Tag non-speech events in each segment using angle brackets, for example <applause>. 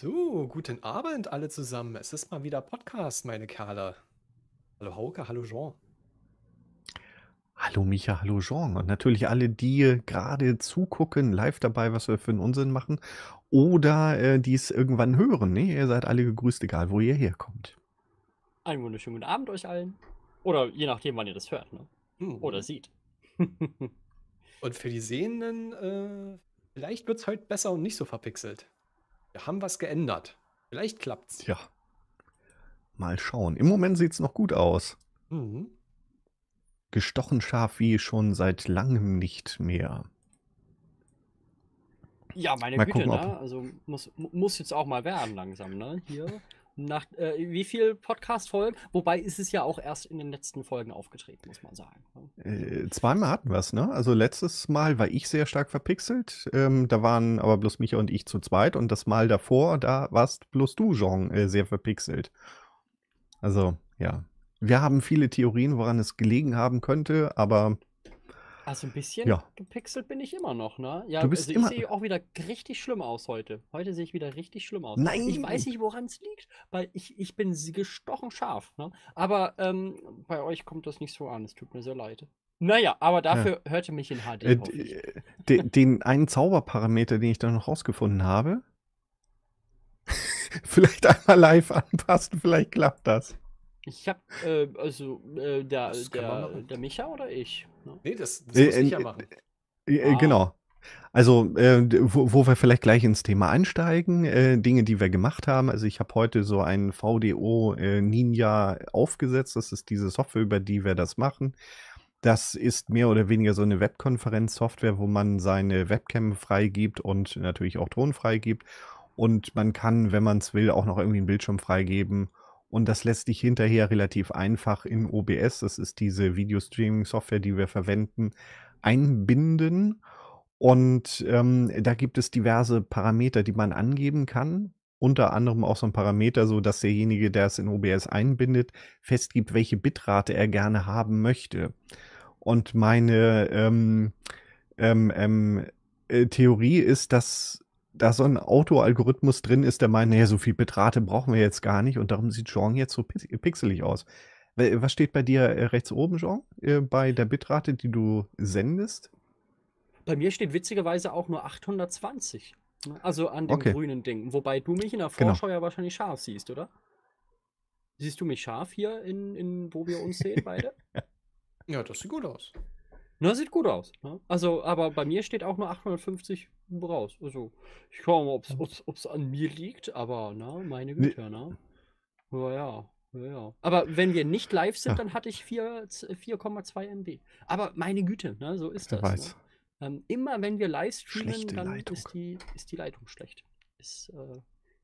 So, guten Abend alle zusammen. Es ist mal wieder Podcast, meine Kerle. Hallo Hauke, hallo Jean. Hallo Micha, hallo Jean. Und natürlich alle, die gerade zugucken, live dabei, was wir für einen Unsinn machen. Oder äh, die es irgendwann hören. Ne? Ihr seid alle gegrüßt, egal wo ihr herkommt. Einen wunderschönen guten Abend euch allen. Oder je nachdem, wann ihr das hört. Ne? Hm. Oder sieht. Und für die Sehenden, äh, vielleicht wird es heute besser und nicht so verpixelt. Wir haben was geändert. Vielleicht klappt's. Ja. Mal schauen. Im Moment sieht es noch gut aus. Mhm. Gestochen scharf wie schon seit langem nicht mehr. Ja, meine Mal Güte, gucken, ne? Also muss, mu- muss jetzt auch mal werden langsam, ne? Hier. Nach äh, wie viel Podcast-Folgen? Wobei ist es ja auch erst in den letzten Folgen aufgetreten, muss man sagen. ne? Äh, zweimal hatten wir es, ne? Also letztes Mal war ich sehr stark verpixelt. Ähm, da waren aber bloß Micha und ich zu zweit. Und das Mal davor, da warst bloß du, Jean, äh, sehr verpixelt. Also, ja. Wir haben viele Theorien, woran es gelegen haben könnte, aber Also ein bisschen Ja. gepixelt bin ich immer noch, ne? Ja, Du bist also ich immer- sehe auch wieder richtig schlimm aus heute. Heute sehe ich wieder richtig schlimm aus. Nein! Ich weiß nicht, woran es liegt, weil ich, ich bin gestochen scharf, ne? Aber ähm, bei euch kommt das nicht so an. Es tut mir sehr leid. Naja, aber dafür hört ihr mich in HD. äh, hoffe ich. d- de, den einen Zauberparameter, den ich da noch rausgefunden habe, <laughs> vielleicht einmal live anpassen, vielleicht klappt das. Ich hab, äh, also, äh, der, der, der Micha oder ich? Ne? Nee, das, das Äh, muss ich ja machen. Äh, äh, Ah. Genau. Also, äh, wo, wo wir vielleicht gleich ins Thema einsteigen, äh, Dinge, die wir gemacht haben. Also, ich habe heute so ein VDO äh, Ninja aufgesetzt. Das ist diese Software, über die wir das machen. Das ist mehr oder weniger so eine Webkonferenzsoftware, wo man seine Webcam freigibt und natürlich auch Ton freigibt. Und man kann, wenn man es will, auch noch irgendwie einen Bildschirm freigeben. Und das lässt sich hinterher relativ einfach in OBS, das ist diese Video-Streaming-Software, die wir verwenden, einbinden. Und ähm, da gibt es diverse Parameter, die man angeben kann. Unter anderem auch so ein Parameter, so dass derjenige, der es in OBS einbindet, festgibt, welche Bitrate er gerne haben möchte. Und meine ähm, ähm, ähm, äh, Theorie ist, dass da so ein Autoalgorithmus drin ist, der meint, naja, so viel Bitrate brauchen wir jetzt gar nicht und darum sieht Jean jetzt so pix- pixelig aus. Wa- Was steht bei dir äh, rechts oben, Jean, äh, bei der Bitrate, die du sendest? Bei mir steht witzigerweise auch nur 820. ne? Also an dem Okay. grünen Ding. Wobei du mich in der Genau. Vorschau ja wahrscheinlich scharf siehst, oder? Siehst du mich scharf hier, in, in, wo wir uns sehen beide? <laughs> Ja, das sieht gut aus. Na, sieht gut aus. Ne? Also, aber bei mir steht auch nur 850 raus. Also, ich schaue mal, ob es an mir liegt, aber, na, meine Nee. Güte, ne? Ja, ja, ja, ja. Aber wenn wir nicht live sind, Ja. dann hatte ich 4 4,2 MB. Aber meine Güte, ne, so ist das. weiß. Ne? Ähm, immer wenn wir live streamen, Schlechte dann Leitung. ist die, ist die Leitung schlecht. Ist, äh,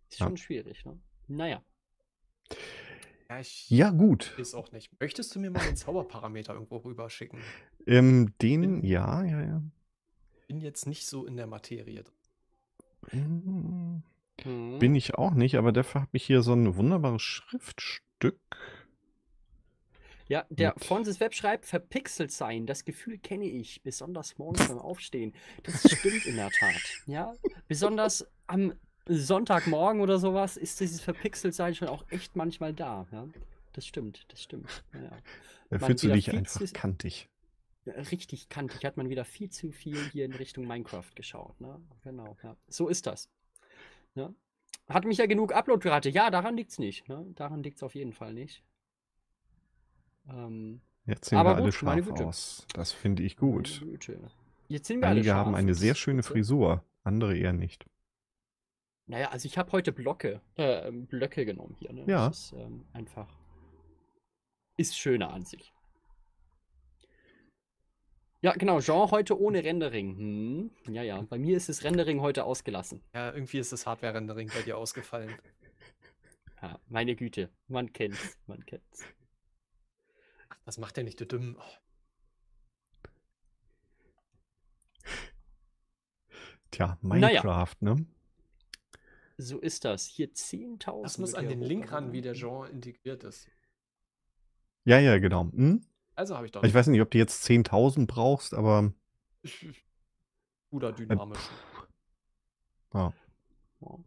ist Ja. schon schwierig, ne? Naja. Ja, ich Ja, gut. weiß auch nicht. Möchtest du mir mal den Zauberparameter irgendwo rüberschicken? Ähm, den, ja, ja, ja. Bin jetzt nicht so in der Materie drin. Hm, Mhm. Bin ich auch nicht, aber dafür habe ich hier so ein wunderbares Schriftstück. Ja, der Mit- Fonsis Web schreibt, verpixelt sein, das Gefühl kenne ich, besonders morgens beim Aufstehen. Das stimmt in der Tat. <laughs> Ja, besonders am Sonntagmorgen oder sowas ist dieses verpixelt sein schon auch echt manchmal da. Ja, das stimmt, das stimmt. Ja, ja. Da fühlst du dich einfach kantig. Richtig kantig hat man wieder viel zu viel hier in Richtung Minecraft geschaut. Ne? Genau, ja. So ist das. Ja. Hat mich ja genug Upload-Rate. Ja, daran liegt es nicht. Ne? Daran liegt es auf jeden Fall nicht. Ähm, Jetzt sehen wir alle gut, scharf aus. Das finde ich gut. Jetzt sind wir alle Einige haben scharf, eine sehr schöne. Frisur, andere eher nicht. Naja, also ich habe heute Blöcke, äh, Blöcke genommen hier. Ne? Ja. Das ist ähm, einfach. Ist schöner an sich. Ja, genau. Jean heute ohne Rendering. Hm. Ja, ja. Bei mir ist das Rendering heute ausgelassen. Ja, irgendwie ist das Hardware-Rendering bei dir ausgefallen. <laughs> Ja, meine Güte. Man kennt's. Man kennt's. Ach, das macht ja nicht der dumm. Oh, Tja, Naja. Minecraft, ne? So ist das. Hier 10.000. das muss an den Link ran, wie der. Jean integriert ist. Ja, ja, genau. Hm? Also habe ich doch. Ich weiß nicht, ob du jetzt 10.000 brauchst, aber Oder dynamisch. ja. Ja.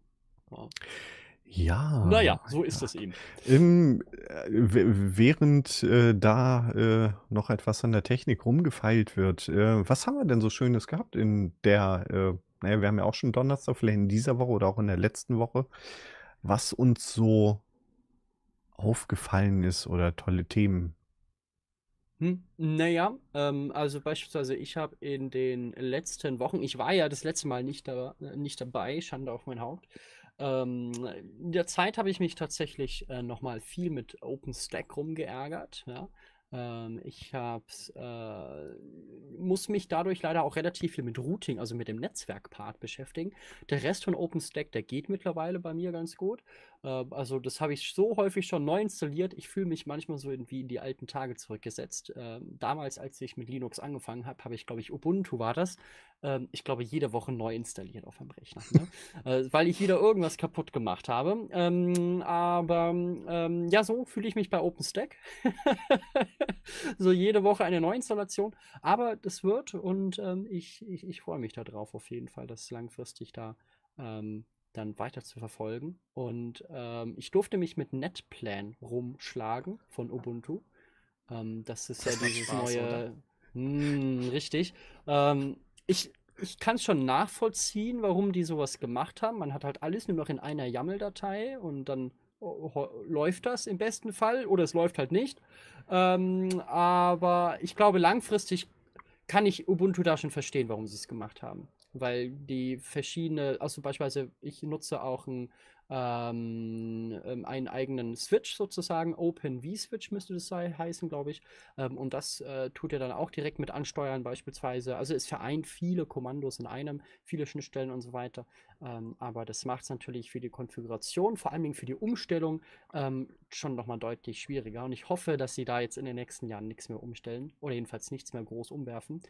Ja. Ja. Naja, so ist es eben. Ähm, äh, während äh, da äh, noch etwas an der Technik rumgefeilt wird, äh, was haben wir denn so Schönes gehabt in der, äh, naja, wir haben ja auch schon Donnerstag, vielleicht in dieser Woche oder auch in der letzten Woche, was uns so aufgefallen ist oder tolle Themen. Hm, naja, ähm, also beispielsweise ich habe in den letzten Wochen, ich war ja das letzte Mal nicht, da, äh, nicht dabei, Schande auf mein Haupt. Ähm, in der Zeit habe ich mich tatsächlich äh, nochmal viel mit OpenStack rumgeärgert. Ja? Ähm, ich hab's, äh, muss mich dadurch leider auch relativ viel mit Routing, also mit dem Netzwerkpart beschäftigen. Der Rest von OpenStack, der geht mittlerweile bei mir ganz gut. Äh, also das habe ich so häufig schon neu installiert. Ich fühle mich manchmal so irgendwie in die alten Tage zurückgesetzt. Ähm, damals, als ich mit Linux angefangen habe, habe ich, glaube ich, Ubuntu war das. Ähm, ich glaube, jede Woche neu installiert auf dem Rechner. Ne? <laughs> äh, weil ich wieder irgendwas kaputt gemacht habe. Ähm, aber ähm, ja, so fühle ich mich bei OpenStack. <laughs> so jede Woche eine Neuinstallation. Aber das wird und ähm, ich, ich, ich freue mich darauf auf jeden Fall, das langfristig da ähm, dann weiter zu verfolgen. Und ähm, ich durfte mich mit NetPlan rumschlagen von Ubuntu. Ähm, das ist ja Das macht dieses Spaß, neue. Hm, richtig. Ähm, ich ich kann es schon nachvollziehen, warum die sowas gemacht haben. Man hat halt alles nur noch in einer YAML-Datei und dann oh, läuft das im besten Fall oder es läuft halt nicht. Ähm, aber ich glaube, langfristig kann ich Ubuntu da schon verstehen, warum sie es gemacht haben. Weil die verschiedene, also beispielsweise, ich nutze auch ein, ähm, ähm, einen eigenen Switch sozusagen, Open V-Switch müsste das heißen, glaube ich. Ähm, und das äh, tut er dann auch direkt mit ansteuern, beispielsweise. Also es vereint viele Kommandos in einem, viele Schnittstellen und so weiter. Ähm, aber das macht es natürlich für die Konfiguration, vor allen Dingen für die Umstellung, ähm, schon nochmal deutlich schwieriger. Und ich hoffe, dass sie da jetzt in den nächsten Jahren nichts mehr umstellen oder jedenfalls nichts mehr groß umwerfen.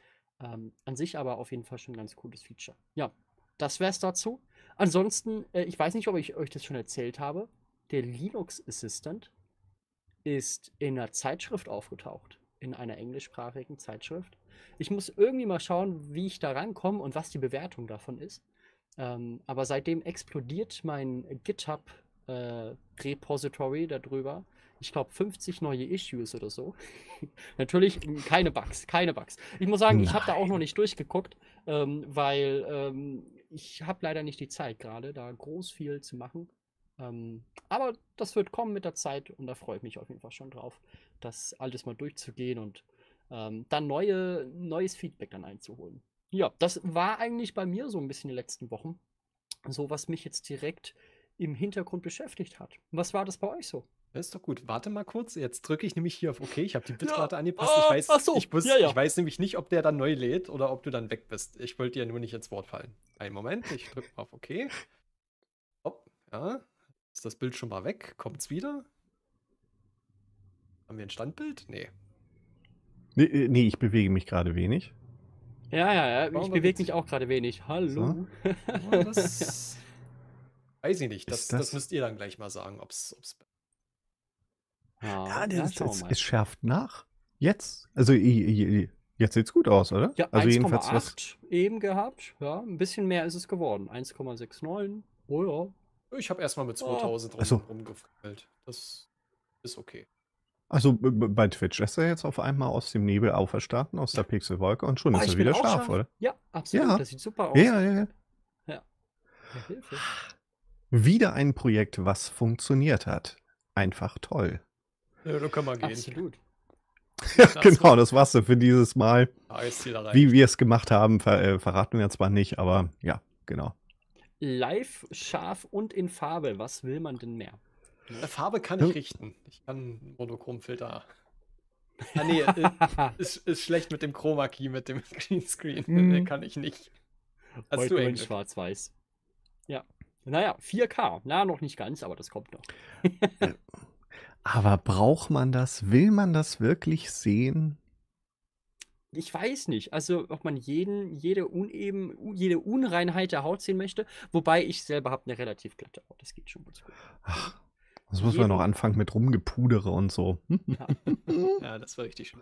Ähm, an sich aber auf jeden Fall schon ein ganz cooles Feature. Ja, das wäre es dazu. Ansonsten, äh, ich weiß nicht, ob ich euch das schon erzählt habe. Der Linux Assistant ist in einer Zeitschrift aufgetaucht. In einer englischsprachigen Zeitschrift. Ich muss irgendwie mal schauen, wie ich da rankomme und was die Bewertung davon ist. Ähm, aber seitdem explodiert mein GitHub-Repository darüber. Ich glaube, 50 neue Issues oder so. <laughs> Natürlich mm, keine Bugs, keine Bugs. Ich muss sagen, ich habe da auch noch nicht durchgeguckt, ähm, weil ähm, ich habe leider nicht die Zeit gerade, da groß viel zu machen. Ähm, aber das wird kommen mit der Zeit und da freue ich mich auf jeden Fall schon drauf, das alles mal durchzugehen und ähm, dann neue, neues Feedback dann einzuholen. Ja, das war eigentlich bei mir so ein bisschen die letzten Wochen. So, was mich jetzt direkt im Hintergrund beschäftigt hat. Was war das bei euch so? Das ist doch gut. Warte mal kurz. Jetzt drücke ich nämlich hier auf OK. Ich habe die Bitrate Ja. angepasst. Ah, Ich weiß, ach so. ich, muss, Ja, ja. ich weiß nämlich nicht, ob der dann neu lädt oder ob du dann weg bist. Ich wollte dir nur nicht ins Wort fallen. Einen Moment. Ich drücke mal auf OK. Hopp, ja. Ist das Bild schon mal weg? Kommt's wieder? Haben wir ein Standbild? Nee. Nee, äh, nee, ich bewege mich gerade wenig. Ja, ja, ja. Ich bewege mich auch gerade wenig. Hallo. Aber das <laughs> weiß ich nicht. Das, das? das- müsst ihr dann gleich mal sagen, ob's, ob's. Ja, Ja, das, das, es schärft nach. Jetzt. Also jetzt sieht's gut aus, oder? Ja, also jedenfalls was. 1,8 eben gehabt. Ja, ein bisschen mehr ist es geworden. 1,69. Oh ja. Ich habe erstmal mit Oh. 2000 rum, Ach so. rumgefüllt. Das ist okay. Also bei Twitch ist er jetzt auf einmal aus dem Nebel auferstanden, aus der Pixelwolke und schon Ah, ist er wieder scharf, scharf. oder? Ja, absolut. Ja. Das sieht super aus. Ja, ja, ja. Ja, Hilfe. Wieder ein Projekt, was funktioniert hat. Einfach toll. Ja, da können wir gehen. Absolut. <laughs> Ja, Das genau, das war's für dieses Mal. Rein. Wie wir es gemacht haben, ver äh, verraten wir zwar nicht, aber ja, genau. Live, scharf und in Farbe. Was will man denn mehr? Äh, Farbe kann ich richten. Ich kann Monochromfilter. Ah, nee, äh, <laughs> ist, ist schlecht mit dem Chroma Key, mit dem <laughs> Greenscreen. Mhm. Kann ich nicht. Hast Heute du in schwarz-weiß. Ja. Naja, 4K. Na, noch nicht ganz, aber das kommt noch. Aber braucht man das? Will man das wirklich sehen? Ich weiß nicht, also ob man jeden, jede, uneben, jede Unreinheit der Haut sehen möchte, wobei ich selber habe eine relativ glatte Haut, das geht schon gut. Ach, das muss man Jeden- noch anfangen mit Rumgepudere und so. Ja, <laughs> das war richtig schön.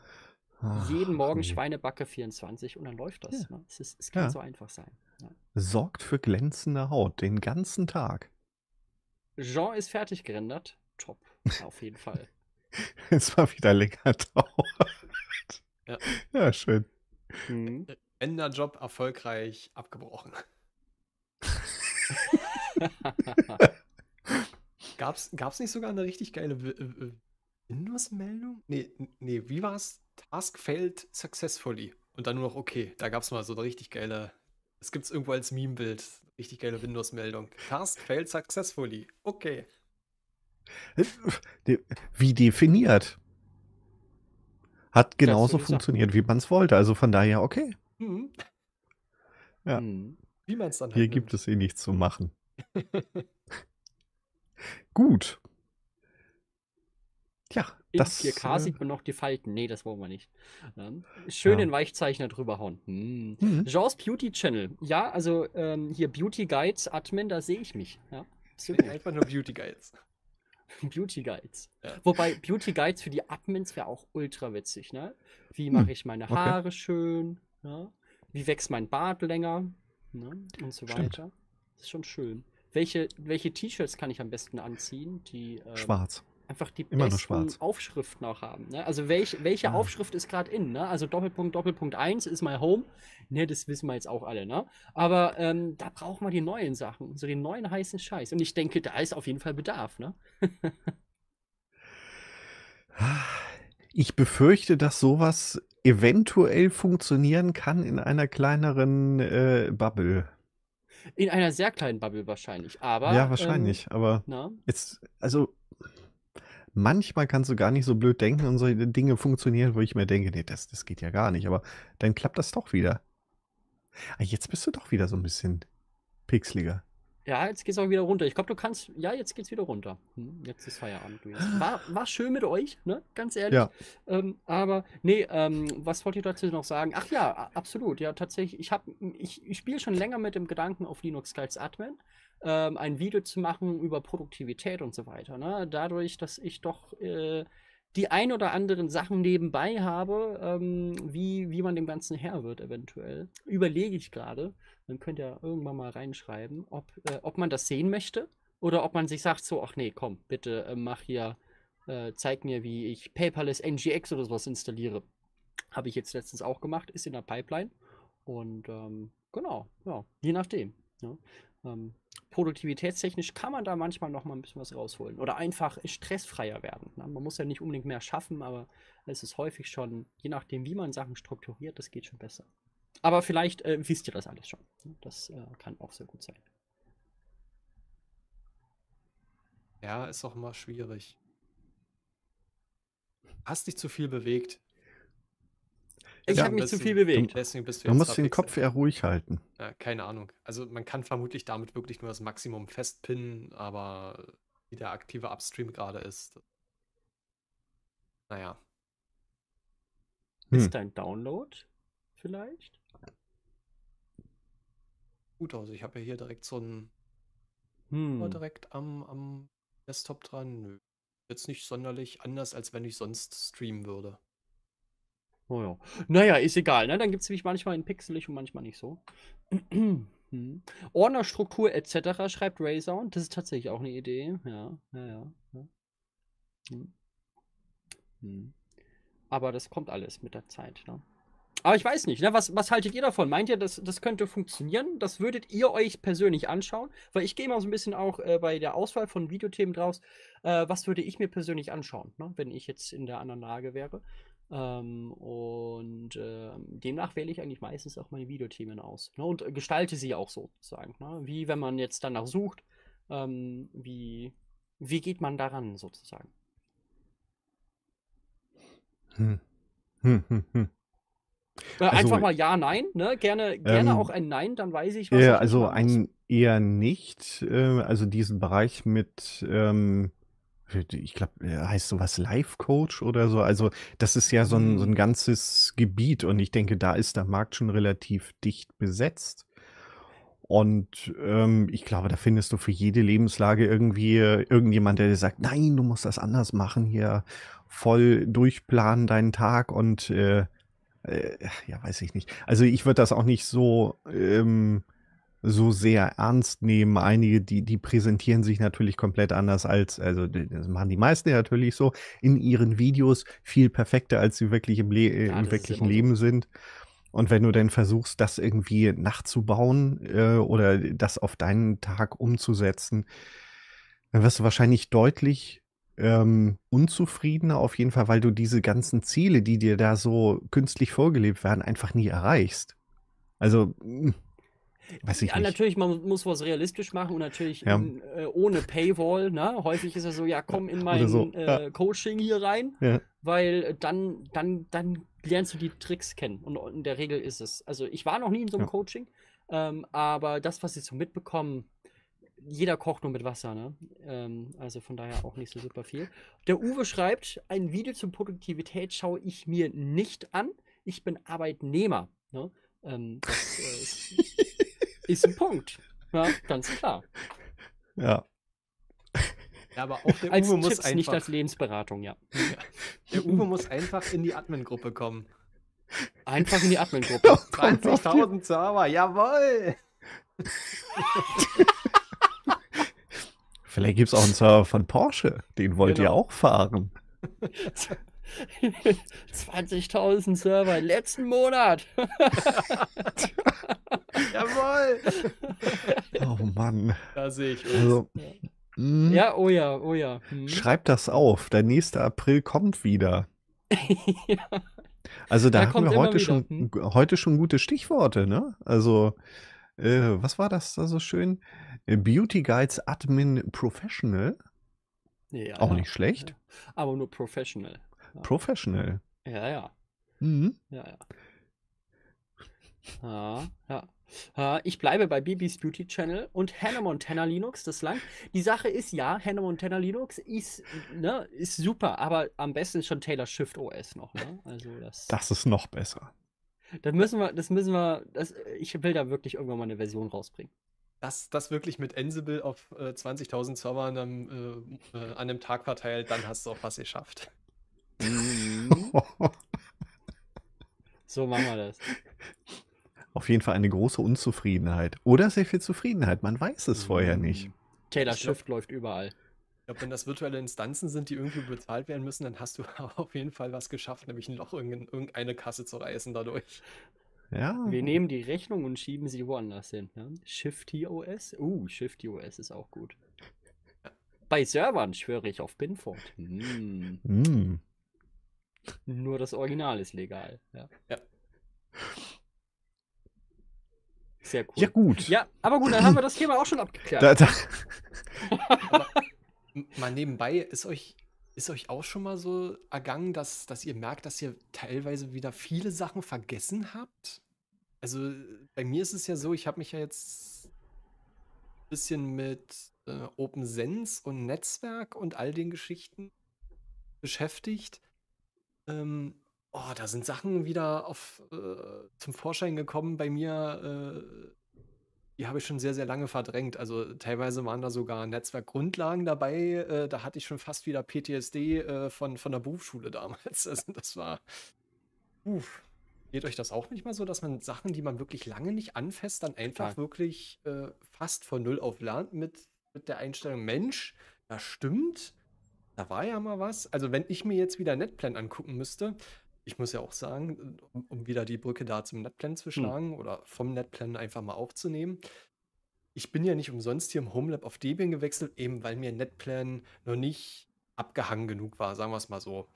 Ach, Jeden Morgen nee. Schweinebacke 24 und dann läuft das. Ja. Ne? Es, ist, es kann Ja. so einfach sein. Ja. Sorgt für glänzende Haut den ganzen Tag. Jean ist fertig gerendert. Top. Auf jeden Fall. <laughs> Es war wieder länger <laughs> dauert. Ja. Ja, schön. Mhm. Enderjob erfolgreich abgebrochen. <laughs> Gab's, gab's nicht sogar eine richtig geile äh, äh, Windows-Meldung? Nee, nee, wie war's? Task failed successfully. Und dann nur noch okay. Da gab's mal so eine richtig geile. Das gibt's irgendwo als Meme-Bild. Richtig geile Windows-Meldung. Task failed successfully. Okay. De- Wie definiert? Hat genauso funktioniert, wie man es wollte. Also von daher, okay. Hm. Ja. Mhm. Wie man es dann halt Hier nimmt. gibt es eh nichts zu machen. <laughs> Gut. Ja, In das. 4K äh, sieht man noch die Falten. Nee, das wollen wir nicht. Schön Ja. den Weichzeichner drüber hauen. Hm. hm. Jeans Beauty Channel. Ja, also ähm, hier Beauty Guides Admin, da sehe ich mich. Ja. Einfach nur Beauty Guides. <laughs> Beauty Guides. Ja. Wobei Beauty Guides für die Admins wäre auch ultra witzig, ne? Wie Hm, mache ich meine okay. Haare schön? Ja? Wie wächst mein Bart länger? Ne? Und so Stimmt. weiter. Das ist schon schön. Welche, welche T-Shirts kann ich am besten anziehen, die ähm, Schwarz. Einfach die Immer besten. Aufschriften auch haben? Ne? Also welch, welche Ah. Aufschrift ist gerade in? Ne? Also Doppelpunkt, Doppelpunkt 1 ist my home. Ne, das wissen wir jetzt auch alle, ne? Aber ähm, da brauchen wir die neuen Sachen, so den neuen heißen Scheiß. Und ich denke, da ist auf jeden Fall Bedarf, ne? <laughs> Ich befürchte, dass sowas eventuell funktionieren kann in einer kleineren äh, Bubble. In einer sehr kleinen Bubble wahrscheinlich, aber. ja, wahrscheinlich. aber Ähm, na, jetzt, also manchmal kannst du gar nicht so blöd denken und solche Dinge funktionieren, wo ich mir denke, nee, das, das geht ja gar nicht. Aber dann klappt das doch wieder. Ah, Jetzt bist du doch wieder so ein bisschen pixeliger. ja, jetzt geht's auch wieder runter. Ich glaube, du kannst. Ja, jetzt geht's wieder runter. Hm, jetzt ist Feierabend. War, war schön mit euch, ne? Ganz ehrlich. Ja. Ähm, aber, nee, ähm, was wollte ich dazu noch sagen? Ach ja, absolut. Ja, tatsächlich. Ich, hab- ich, ich spiele schon länger mit dem Gedanken, auf Linux Guides Admin ähm, ein Video zu machen über Produktivität und so weiter. Ne? Dadurch, dass ich doch äh, die ein oder anderen Sachen nebenbei habe, ähm, wie, wie man dem Ganzen Herr wird, eventuell. Überlege ich gerade. Dann könnt ihr irgendwann mal reinschreiben, ob, äh, ob man das sehen möchte oder ob man sich sagt, so, ach nee, komm, bitte äh, mach hier, äh, zeig mir, wie ich Paperless NGX oder sowas installiere. Habe ich jetzt letztens auch gemacht, ist in der Pipeline. Und ähm, genau, ja, je nachdem. Ja. Ähm, produktivitätstechnisch kann man da manchmal noch mal ein bisschen was rausholen. Oder einfach stressfreier werden. Ne? Man muss ja nicht unbedingt mehr schaffen, aber es ist häufig schon, je nachdem, wie man Sachen strukturiert, das geht schon besser. Aber vielleicht äh, wisst ihr das alles schon. ne? Das äh, kann auch sehr gut sein. Ja, ist auch immer schwierig. Hast dich zu viel bewegt. Ich Ja, habe mich zu viel bewegt. Deswegen bist du Du jetzt musst den. Kopf eher ruhig halten. Ja, keine Ahnung. Also man kann vermutlich damit wirklich nur das Maximum festpinnen, aber wie der aktive Upstream gerade ist. Naja. Hm. Ist dein Download vielleicht? Gut aus. Ich habe ja hier direkt so ein Hm. direkt am, am Desktop dran. Nö. Jetzt nicht sonderlich anders, als wenn ich sonst streamen würde. Oh ja. Naja, ist egal, ne? Dann gibt es nämlich manchmal in pixelig und manchmal nicht so. <clears throat> hm. Ordnerstruktur etc. schreibt Raysound. Das ist tatsächlich auch eine Idee. Ja, ja, ja. Hm. Hm. Aber das kommt alles mit der Zeit, ne? Aber ich weiß nicht, ne? was, was haltet ihr davon? Meint ihr, das, das könnte funktionieren? Das würdet ihr euch persönlich anschauen? Weil ich gehe mal so ein bisschen auch äh, bei der Auswahl von Videothemen draus. Äh, was würde ich mir persönlich anschauen, ne? wenn ich jetzt in der anderen Lage wäre? Ähm, und ähm, demnach wähle ich eigentlich meistens auch meine Videothemen aus. Ne? Und äh, gestalte sie auch sozusagen. Ne? Wie wenn man jetzt danach sucht, ähm, wie, wie geht man daran sozusagen? Hm. Hm, hm, hm. Äh, Also, einfach mal ja, nein, ne? Gerne, gerne ähm, auch ein Nein, dann weiß ich, was Ja, also ein eher nicht. Äh, also diesen Bereich mit, ähm, ich glaube, heißt sowas Life Coach oder so. Also das ist ja so ein, so ein Hm. ganzes Gebiet und ich denke, da ist der Markt schon relativ dicht besetzt. Und ähm, ich glaube, da findest du für jede Lebenslage irgendwie äh, irgendjemand, der dir sagt, nein, du musst das anders machen hier, voll durchplanen deinen Tag und äh, äh, ja, weiß ich nicht. Also ich würde das auch nicht so ähm, so sehr ernst nehmen. Einige, die, die präsentieren sich natürlich komplett anders als, also das machen die meisten ja natürlich so, in ihren Videos viel perfekter, als sie wirklich im, Le äh, Ja, im wirklichen so. Leben sind. Und wenn du dann versuchst, das irgendwie nachzubauen äh, oder das auf deinen Tag umzusetzen, dann wirst du wahrscheinlich deutlich ähm, unzufriedener, auf jeden Fall, weil du diese ganzen Ziele, die dir da so künstlich vorgelebt werden, einfach nie erreichst. Also, mh, weiß ich ja, nicht. natürlich, man muss was realistisch machen und natürlich Ja. in, äh, ohne Paywall. Ne? Häufig ist es so, ja, komm in mein so, äh, ja. Coaching hier rein, Ja. weil äh, dann, dann, dann lernst du die Tricks kennen. Und in der Regel ist es. Also ich war noch nie in so einem. Coaching, ähm, aber das, was ich so mitbekomme, jeder kocht nur mit Wasser, ne? Ähm, also von daher auch nicht so super viel. Der Uwe schreibt, ein Video zur Produktivität schaue ich mir nicht an. Ich bin Arbeitnehmer. Ne? Ähm, das äh, <laughs> ist, ein Punkt. Ja, ganz klar. Ja. Ja, aber auch der Als Uwe muss Tipps, nicht einfach, als Lebensberatung, ja. <laughs> der Uwe muss einfach in die Admin-Gruppe kommen. Einfach in die Admin-Gruppe. <laughs> 20.000 Server, jawoll! Vielleicht gibt es auch einen Server von Porsche. Den wollt ihr Genau. auch fahren. <laughs> <laughs> 20.000 Server letzten Monat. <laughs> Jawoll! Oh Mann. Da sehe ich uns. Also, mh, ja, oh ja, oh ja. Hm. schreibt das auf. Der nächste April kommt wieder. <laughs> ja. Also da Der haben wir heute wieder, schon, hm? heute schon gute Stichworte, ne? Also, äh, was war das da so schön? Äh, Beauty Guides Admin Professional. ja. Auch nicht schlecht. Aber nur professional. Professional. Ja, ja. Mhm. Ja, ja. Ja, ja. Ich bleibe bei Bibis Beauty Channel und Hannah Montana Linux, das Land. Die Sache ist ja, Hannah Montana Linux ist, ne, ist super, aber am besten ist schon Taylor Shift OS noch, ne? Also das, Das ist noch besser. das müssen wir, das müssen wir, das, ich will da wirklich irgendwann mal eine Version rausbringen. Das, das wirklich mit Ansible auf äh, 20.000 Servern äh, äh, an einem Tag verteilt, dann hast du auch was geschafft. Mhm. <laughs> So machen wir das. Auf jeden Fall eine große Unzufriedenheit. Oder sehr viel Zufriedenheit. Man weiß es vorher nicht. Taylor Shift läuft überall. Ich glaube, wenn das virtuelle Instanzen sind, die irgendwie bezahlt werden müssen, dann hast du <laughs> auf jeden Fall was geschafft, nämlich ein Loch in irgendeine Kasse zu reißen dadurch. Ja. Wir nehmen die Rechnung und schieben sie woanders hin. Ne? Shifty OS? Uh, Shifty OS ist auch gut. Bei Servern schwöre ich auf Binford. Hm. Mm. Nur das Original ist legal. Ja. Ja. Sehr cool. Ja, gut. Ja, aber gut, dann haben wir das Thema auch schon abgeklärt. Da, da, M- Mal nebenbei, ist euch, ist euch auch schon mal so ergangen, dass, dass ihr merkt, dass ihr teilweise wieder viele Sachen vergessen habt? Also bei mir ist es ja so, ich habe mich ja jetzt ein bisschen mit äh, OpenSense und Netzwerk und all den Geschichten beschäftigt. Ähm, oh, da sind Sachen wieder auf, äh, zum Vorschein gekommen bei mir, äh, die habe ich schon sehr, sehr lange verdrängt. Also teilweise waren da sogar Netzwerkgrundlagen dabei. Äh, da hatte ich schon fast wieder PTSD äh, von, von der Berufsschule damals. <laughs> Also das war. Uff. Geht euch das auch nicht mal so, dass man Sachen, die man wirklich lange nicht anfasst, dann einfach Total. wirklich äh, fast von Null auf lernt mit, mit der Einstellung, Mensch, das stimmt. Da war ja mal was. Also wenn ich mir jetzt wieder Netplan angucken müsste, ich muss ja auch sagen, um, um wieder die Brücke da zum Netplan zu schlagen oder vom Netplan einfach mal aufzunehmen. Ich bin ja nicht umsonst hier im Homelab auf Debian gewechselt, eben weil mir Netplan noch nicht abgehangen genug war, sagen wir es mal so.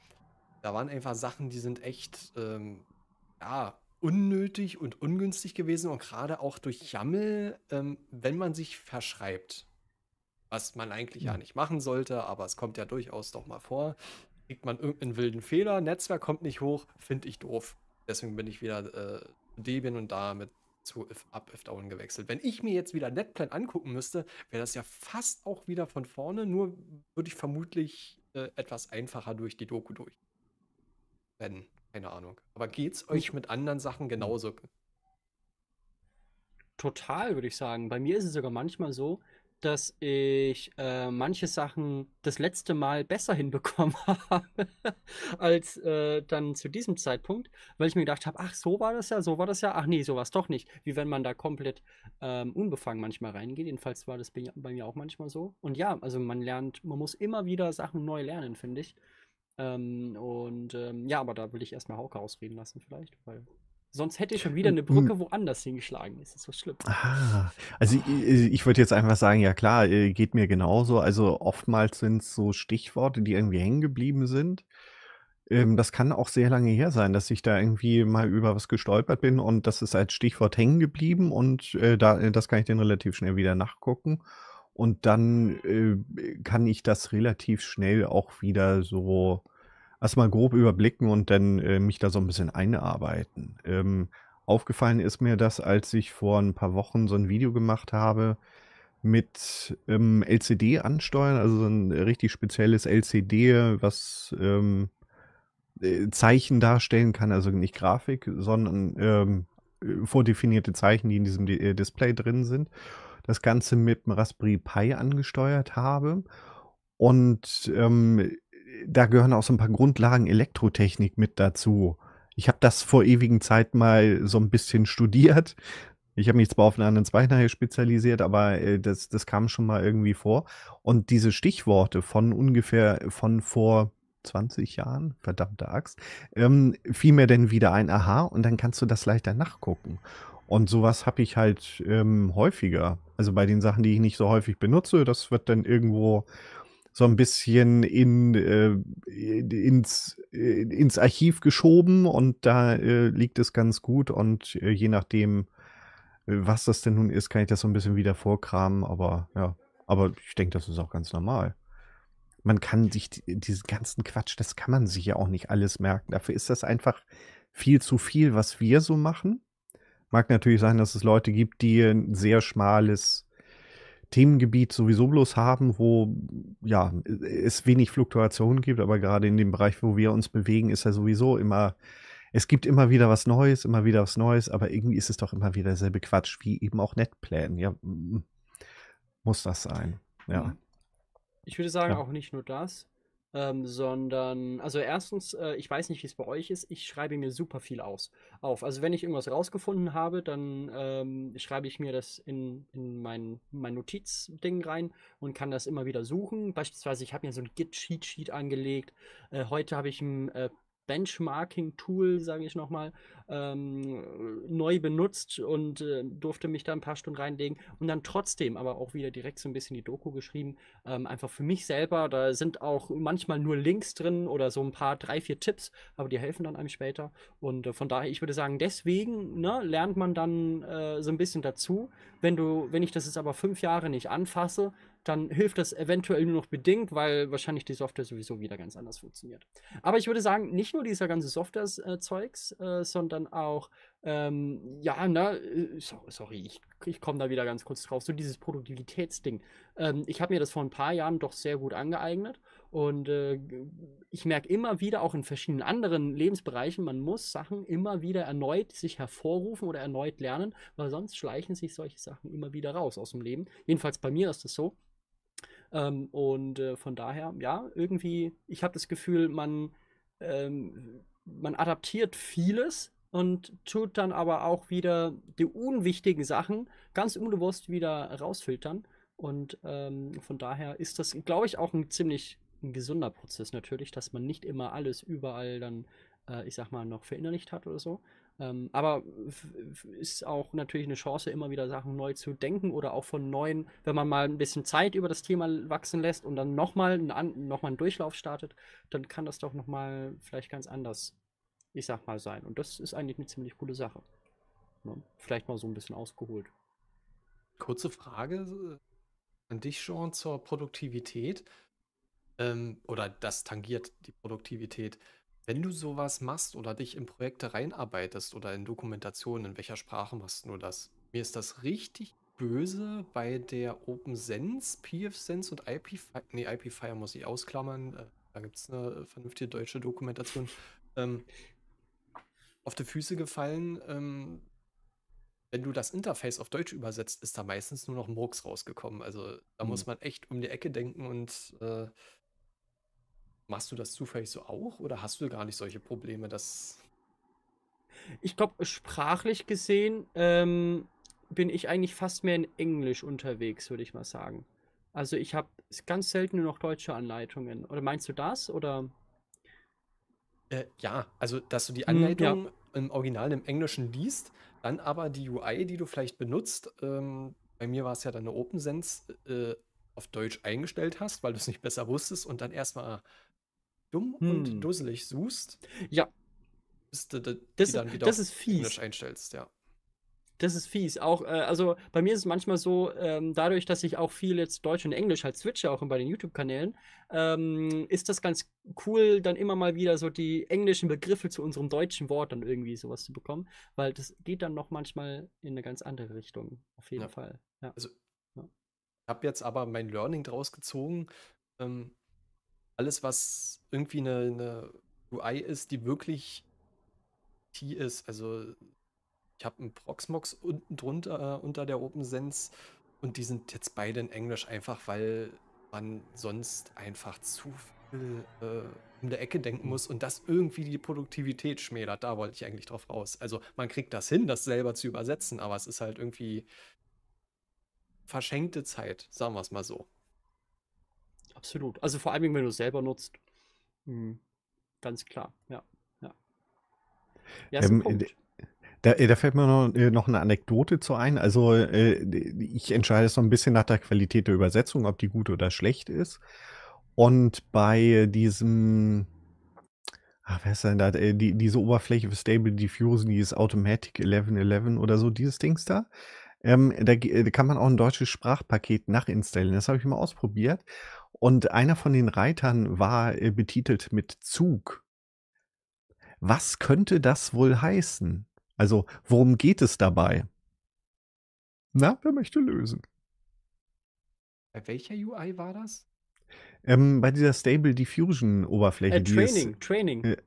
Da waren einfach Sachen, die sind echt, ähm, ja, unnötig und ungünstig gewesen und gerade auch durch YAML, ähm, wenn man sich verschreibt, was man eigentlich ja nicht machen sollte, aber es kommt ja durchaus doch mal vor, kriegt man irgendeinen wilden Fehler, Netzwerk kommt nicht hoch, finde ich doof. Deswegen bin ich wieder äh, zu Debian und damit zu if up, if down gewechselt. Wenn ich mir jetzt wieder Netplan angucken müsste, wäre das ja fast auch wieder von vorne, nur würde ich vermutlich äh, etwas einfacher durch die Doku durch. Wenn, keine Ahnung. Aber geht's euch mit anderen Sachen genauso? Total, würde ich sagen. Bei mir ist es sogar manchmal so, dass ich äh, manche Sachen das letzte Mal besser <laughs> hinbekommen habe als äh, dann zu diesem Zeitpunkt, weil ich mir gedacht habe, ach, so war das ja, so war das ja, ach nee, so war es doch nicht. Wie wenn man da komplett ähm, unbefangen manchmal reingeht. Jedenfalls war das bei, mir auch manchmal so. Und ja, also man lernt, man muss immer wieder Sachen neu lernen, finde ich. Ähm, und ähm, ja, aber da will ich erstmal Hauke ausreden lassen vielleicht, weil Sonst hätte ich schon wieder eine Brücke woanders hingeschlagen. Das ist so schlimm. Ah, also ich, ich würde jetzt einfach sagen, ja klar, äh, geht mir genauso. Also oftmals sind es so Stichworte, die irgendwie hängen geblieben sind. Ähm, das kann auch sehr lange her sein, dass ich da irgendwie mal über was gestolpert bin und das ist als Stichwort hängen geblieben und äh, da, das kann ich dann relativ schnell wieder nachgucken. Und dann äh, kann ich das relativ schnell auch wieder so erstmal grob überblicken und dann äh, mich da so ein bisschen einarbeiten. Ähm, aufgefallen ist mir das, als ich vor ein paar Wochen so ein Video gemacht habe mit ähm, LCD ansteuern, also so ein richtig spezielles LCD, was ähm, äh, Zeichen darstellen kann, also nicht Grafik, sondern ähm, vordefinierte Zeichen, die in diesem D äh, Display drin sind. Das Ganze mit dem Raspberry Pi angesteuert habe. Und ähm, da gehören auch so ein paar Grundlagen Elektrotechnik mit dazu. Ich habe das vor ewigen Zeit mal so ein bisschen studiert. Ich habe mich zwar auf einen anderen Zweig spezialisiert, aber äh, das, das kam schon mal irgendwie vor. Und diese Stichworte von ungefähr von vor 20 Jahren, verdammte Axt, ähm, fiel mir dann wieder ein, aha, und dann kannst du das leichter nachgucken. Und sowas habe ich halt ähm, häufiger. Also bei den Sachen, die ich nicht so häufig benutze, das wird dann irgendwo so ein bisschen in, äh, ins, äh, ins Archiv geschoben und da äh, liegt es ganz gut und äh, je nachdem, äh, was das denn nun ist, kann ich das so ein bisschen wieder vorkramen, aber ja, aber ich denke, das ist auch ganz normal. Man kann sich diesen ganzen Quatsch, das kann man sich ja auch nicht alles merken. Dafür ist das einfach viel zu viel, was wir so machen. Mag natürlich sein, dass es Leute gibt, die ein sehr schmales Themengebiet sowieso bloß haben, wo ja, es wenig Fluktuation gibt, aber gerade in dem Bereich, wo wir uns bewegen, ist ja sowieso immer, es gibt immer wieder was Neues, immer wieder was Neues, aber irgendwie ist es doch immer wieder derselbe Quatsch, wie eben auch Netplan. Ja, muss das sein. Ja. Ich würde sagen, ja. auch nicht nur das. Ähm, sondern, also erstens, äh, ich weiß nicht, wie es bei euch ist, ich schreibe mir super viel aus, auf. Also wenn ich irgendwas rausgefunden habe, dann ähm, schreibe ich mir das in, in mein, mein Notizding rein und kann das immer wieder suchen. Beispielsweise, ich habe mir so ein Git-Cheat-Sheet angelegt. Äh, heute habe ich ein äh, Benchmarking-Tool, sage ich nochmal, ähm, neu benutzt und äh, durfte mich da ein paar Stunden reinlegen und dann trotzdem aber auch wieder direkt so ein bisschen die Doku geschrieben. Ähm, einfach für mich selber. Da sind auch manchmal nur Links drin oder so ein paar, drei, vier Tipps, aber die helfen dann einem später. Und äh, von daher, ich würde sagen, deswegen ne, lernt man dann äh, so ein bisschen dazu. Wenn du, wenn ich das jetzt aber fünf Jahre nicht anfasse, dann hilft das eventuell nur noch bedingt, weil wahrscheinlich die Software sowieso wieder ganz anders funktioniert. Aber ich würde sagen, nicht nur dieser ganze Software-Zeugs, äh, sondern auch, ähm, ja, ne, äh, sorry, ich, ich komme da wieder ganz kurz drauf, so dieses Produktivitätsding. Ähm, ich habe mir das vor ein paar Jahren doch sehr gut angeeignet und äh, ich merke immer wieder, auch in verschiedenen anderen Lebensbereichen, man muss Sachen immer wieder erneut sich hervorrufen oder erneut lernen, weil sonst schleichen sich solche Sachen immer wieder raus aus dem Leben. Jedenfalls bei mir ist das so. Ähm, und äh, von daher, ja, irgendwie, ich habe das Gefühl, man, ähm, man adaptiert vieles und tut dann aber auch wieder die unwichtigen Sachen ganz unbewusst wieder rausfiltern. Und ähm, von daher ist das, glaube ich, auch ein ziemlich ein gesunder Prozess natürlich, dass man nicht immer alles überall dann, äh, ich sag mal, noch verinnerlicht hat oder so. Ähm, aber ist auch natürlich eine Chance, immer wieder Sachen neu zu denken oder auch von neuen, wenn man mal ein bisschen Zeit über das Thema wachsen lässt und dann nochmal einen, noch einen Durchlauf startet, dann kann das doch nochmal vielleicht ganz anders, ich sag mal, sein. Und das ist eigentlich eine ziemlich coole Sache. Ne? vielleicht mal so ein bisschen ausgeholt. Kurze Frage äh, an dich, Sean, zur Produktivität. Ähm, oder das tangiert die Produktivität. Wenn du sowas machst oder dich in Projekte reinarbeitest oder in Dokumentationen, in welcher Sprache machst du das? Mir ist das richtig böse bei der OpenSense, PFSense und IPFire. Nee, IPFire muss ich ausklammern. Äh, da gibt es eine vernünftige deutsche Dokumentation. Ähm, auf die Füße gefallen, ähm, wenn du das Interface auf Deutsch übersetzt, ist da meistens nur noch Murks rausgekommen. Also da muss Hm. man echt um die Ecke denken und äh, machst du das zufällig so auch oder hast du gar nicht solche Probleme, dass Ich glaube, sprachlich gesehen ähm, bin ich eigentlich fast mehr in Englisch unterwegs, würde ich mal sagen. Also ich habe ganz selten nur noch deutsche Anleitungen. Oder meinst du das? Oder? Äh, ja, also dass du die Hm, ja. Anleitung im Original im Englischen liest, dann aber die UI, die du vielleicht benutzt, ähm, bei mir war es ja dann eine OpenSense, äh, auf Deutsch eingestellt hast, weil du es nicht besser wusstest und dann erstmal dumm und Hm. dusselig suchst, Ja, bis du die das, dann wieder das ist fies. einstellst, ja. Das ist fies. Auch, äh, also bei mir ist es manchmal so, ähm, dadurch, dass ich auch viel jetzt Deutsch und Englisch halt switche, auch bei den YouTube-Kanälen, ähm, ist das ganz cool, dann immer mal wieder so die englischen Begriffe zu unserem deutschen Wort dann irgendwie sowas zu bekommen, weil das geht dann noch manchmal in eine ganz andere Richtung. Auf jeden Ja. Fall. Ja. Also ich habe jetzt aber mein Learning draus gezogen, ähm, alles, was irgendwie eine, eine UI ist, die wirklich T ist, also ich habe einen Proxmox unten drunter äh, unter der OpenSense und die sind jetzt beide in Englisch einfach, weil man sonst einfach zu viel äh, um der Ecke denken muss und das irgendwie die Produktivität schmälert. Da wollte ich eigentlich drauf raus. Also man kriegt das hin, das selber zu übersetzen, aber es ist halt irgendwie verschenkte Zeit, sagen wir es mal so. Absolut. Also vor allem, wenn du es selber nutzt. Mhm. Ganz klar, ja. Ja, ja ist Ähm, Punkt. Da, äh, da fällt mir noch, äh, noch eine Anekdote zu ein. Also äh, ich entscheide so ein bisschen nach der Qualität der Übersetzung, ob die gut oder schlecht ist. Und bei diesem, ah, wer ist denn da, äh, die, diese Oberfläche für Stable Diffusion, dieses Automatic 1111 oder so, dieses Dings da, ähm, da, äh, da kann man auch ein deutsches Sprachpaket nachinstallieren. Das habe ich mal ausprobiert. Und einer von den Reitern war äh, betitelt mit Zug. Was könnte das wohl heißen? Also, worum geht es dabei? Na, wer möchte lösen? Bei welcher UI war das? Ähm, bei dieser Stable Diffusion Oberfläche, Äh, die ist Training, Training. äh,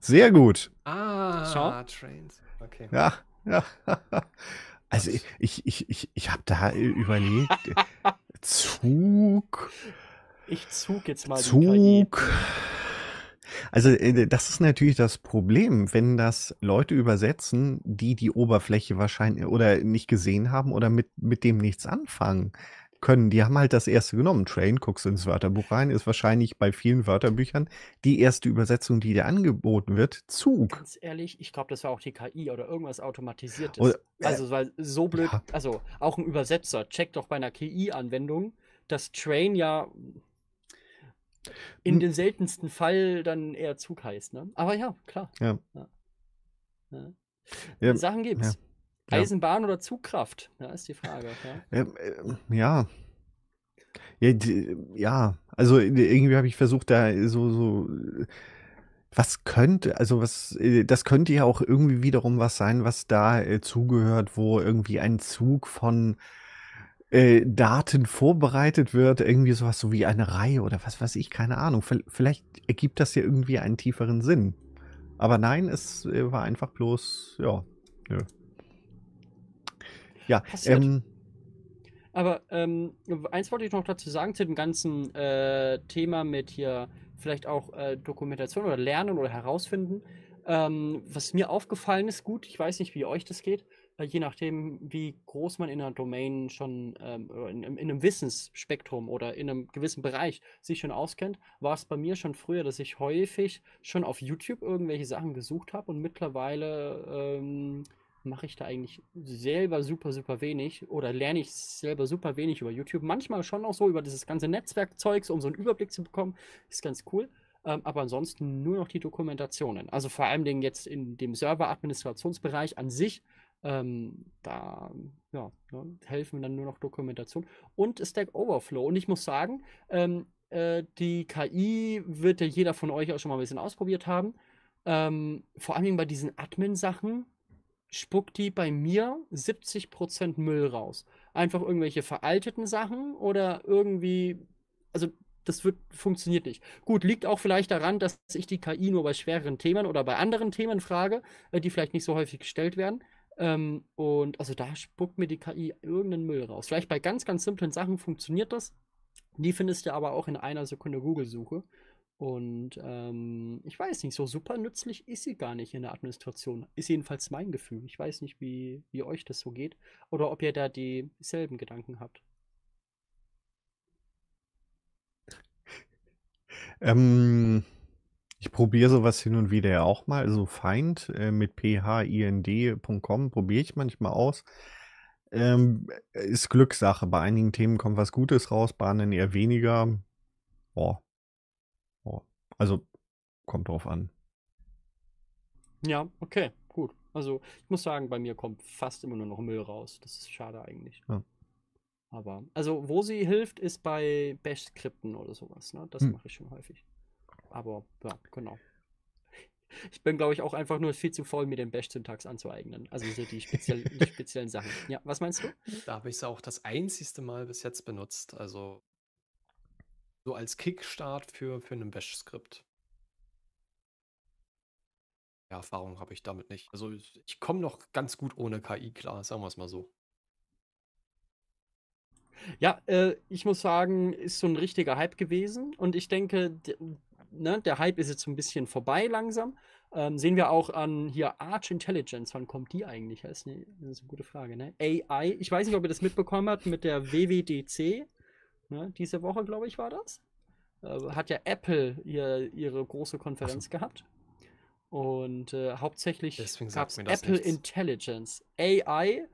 sehr gut. Ah, Trains. Okay. Ja, ja. <laughs> Also ich, ich, ich, ich, ich habe da überlegt, <laughs> Zug, Ich zug jetzt mal. Zug. Also äh, das ist natürlich das Problem, wenn das Leute übersetzen, die die Oberfläche wahrscheinlich oder nicht gesehen haben oder mit, mit dem nichts anfangen können. Die haben halt das erste genommen. Train, guckst ins Wörterbuch rein, ist wahrscheinlich bei vielen Wörterbüchern die erste Übersetzung, die dir angeboten wird. Zug. Ganz ehrlich, ich glaube, das war auch die KI oder irgendwas automatisiertes. Oder, äh, Also, weil so blöd, ja. also auch ein Übersetzer checkt doch bei einer KI-Anwendung, dass Train ja in den seltensten Fall dann eher Zug heißt, ne? Aber ja, klar. Ja. Ja. Ja. Ja, Sachen gibt's. Ja. Ja. Eisenbahn oder Zugkraft? Ja, ist die Frage. Ja. <laughs> Ähm, ähm, ja. Ja, die, ja, also äh, irgendwie habe ich versucht, da so, so, äh, was könnte, also was, äh, das könnte ja auch irgendwie wiederum was sein, was da äh, zugehört, wo irgendwie ein Zug von äh, Daten vorbereitet wird, irgendwie sowas so wie eine Reihe oder was weiß ich, keine Ahnung. Vielleicht ergibt das ja irgendwie einen tieferen Sinn. Aber nein, es äh, war einfach bloß, ja, nö. Ja, Passiert. ähm, Aber ähm, eins wollte ich noch dazu sagen zu dem ganzen äh, Thema mit hier vielleicht auch äh, Dokumentation oder Lernen oder Herausfinden. Ähm, was mir aufgefallen ist, gut, ich weiß nicht, wie euch das geht, äh, je nachdem, wie groß man in einer Domain schon ähm, in, in einem Wissensspektrum oder in einem gewissen Bereich sich schon auskennt, war es bei mir schon früher, dass ich häufig schon auf YouTube irgendwelche Sachen gesucht habe und mittlerweile ähm, mache ich da eigentlich selber super, super wenig oder lerne ich selber super wenig über YouTube. Manchmal schon auch so über dieses ganze Netzwerkzeug, so um so einen Überblick zu bekommen. Ist ganz cool. Ähm, aber ansonsten nur noch die Dokumentationen. Also vor allem Dingen jetzt in dem Server-Administrationsbereich an sich. Ähm, da ja, ne, helfen dann nur noch Dokumentation und Stack Overflow. Und ich muss sagen, ähm, äh, die KI wird ja jeder von euch auch schon mal ein bisschen ausprobiert haben. Ähm, vor allem bei diesen Admin-Sachen spuckt die bei mir 70% Müll raus. Einfach irgendwelche veralteten Sachen oder irgendwie, also das wird, funktioniert nicht. Gut, liegt auch vielleicht daran, dass ich die KI nur bei schwereren Themen oder bei anderen Themen frage, äh, die vielleicht nicht so häufig gestellt werden. Ähm, und also da spuckt mir die KI irgendeinen Müll raus. Vielleicht bei ganz, ganz simplen Sachen funktioniert das. Die findest du aber auch in einer Sekunde Google-Suche. Und ähm, ich weiß nicht, so super nützlich ist sie gar nicht in der Administration. Ist jedenfalls mein Gefühl. Ich weiß nicht, wie, wie euch das so geht. Oder ob ihr da dieselben Gedanken habt. <laughs> Ähm, ich probiere sowas hin und wieder ja auch mal. Also Find äh, mit phind.com probiere ich manchmal aus. Ähm, ist Glückssache. Bei einigen Themen kommt was Gutes raus, bei anderen eher weniger. Boah. Also kommt drauf an. Ja, okay, gut. Also ich muss sagen, bei mir kommt fast immer nur noch Müll raus. Das ist schade eigentlich. Ja. Aber, also wo sie hilft, ist bei Bash-Skripten oder sowas. Ne? Das Hm. mache ich schon häufig. Aber, ja, genau. Ich bin, glaube ich, auch einfach nur viel zu faul, mir den Bash-Syntax anzueignen. Also so die, speziell, <laughs> die speziellen Sachen. Ja, was meinst du? Da habe ich es auch das einzigste Mal bis jetzt benutzt. Also so als Kickstart für, für ein Bash-Skript. Ja, Erfahrung habe ich damit nicht. Also ich, komme noch ganz gut ohne KI klar, sagen wir es mal so. Ja, äh, ich muss sagen, ist so ein richtiger Hype gewesen. Und ich denke, ne, der Hype ist jetzt ein bisschen vorbei langsam. Ähm, sehen wir auch an hier Arch Intelligence. Wann kommt die eigentlich? Das ist eine, das ist eine gute Frage, ne? AI. Ich weiß nicht, ob ihr das mitbekommen habt mit der WWDC. Ne, diese Woche, glaube ich, war das. Äh, hat ja Apple ihr, ihre große Konferenz gehabt. Und äh, hauptsächlich gab es Apple nichts. Intelligence. AI,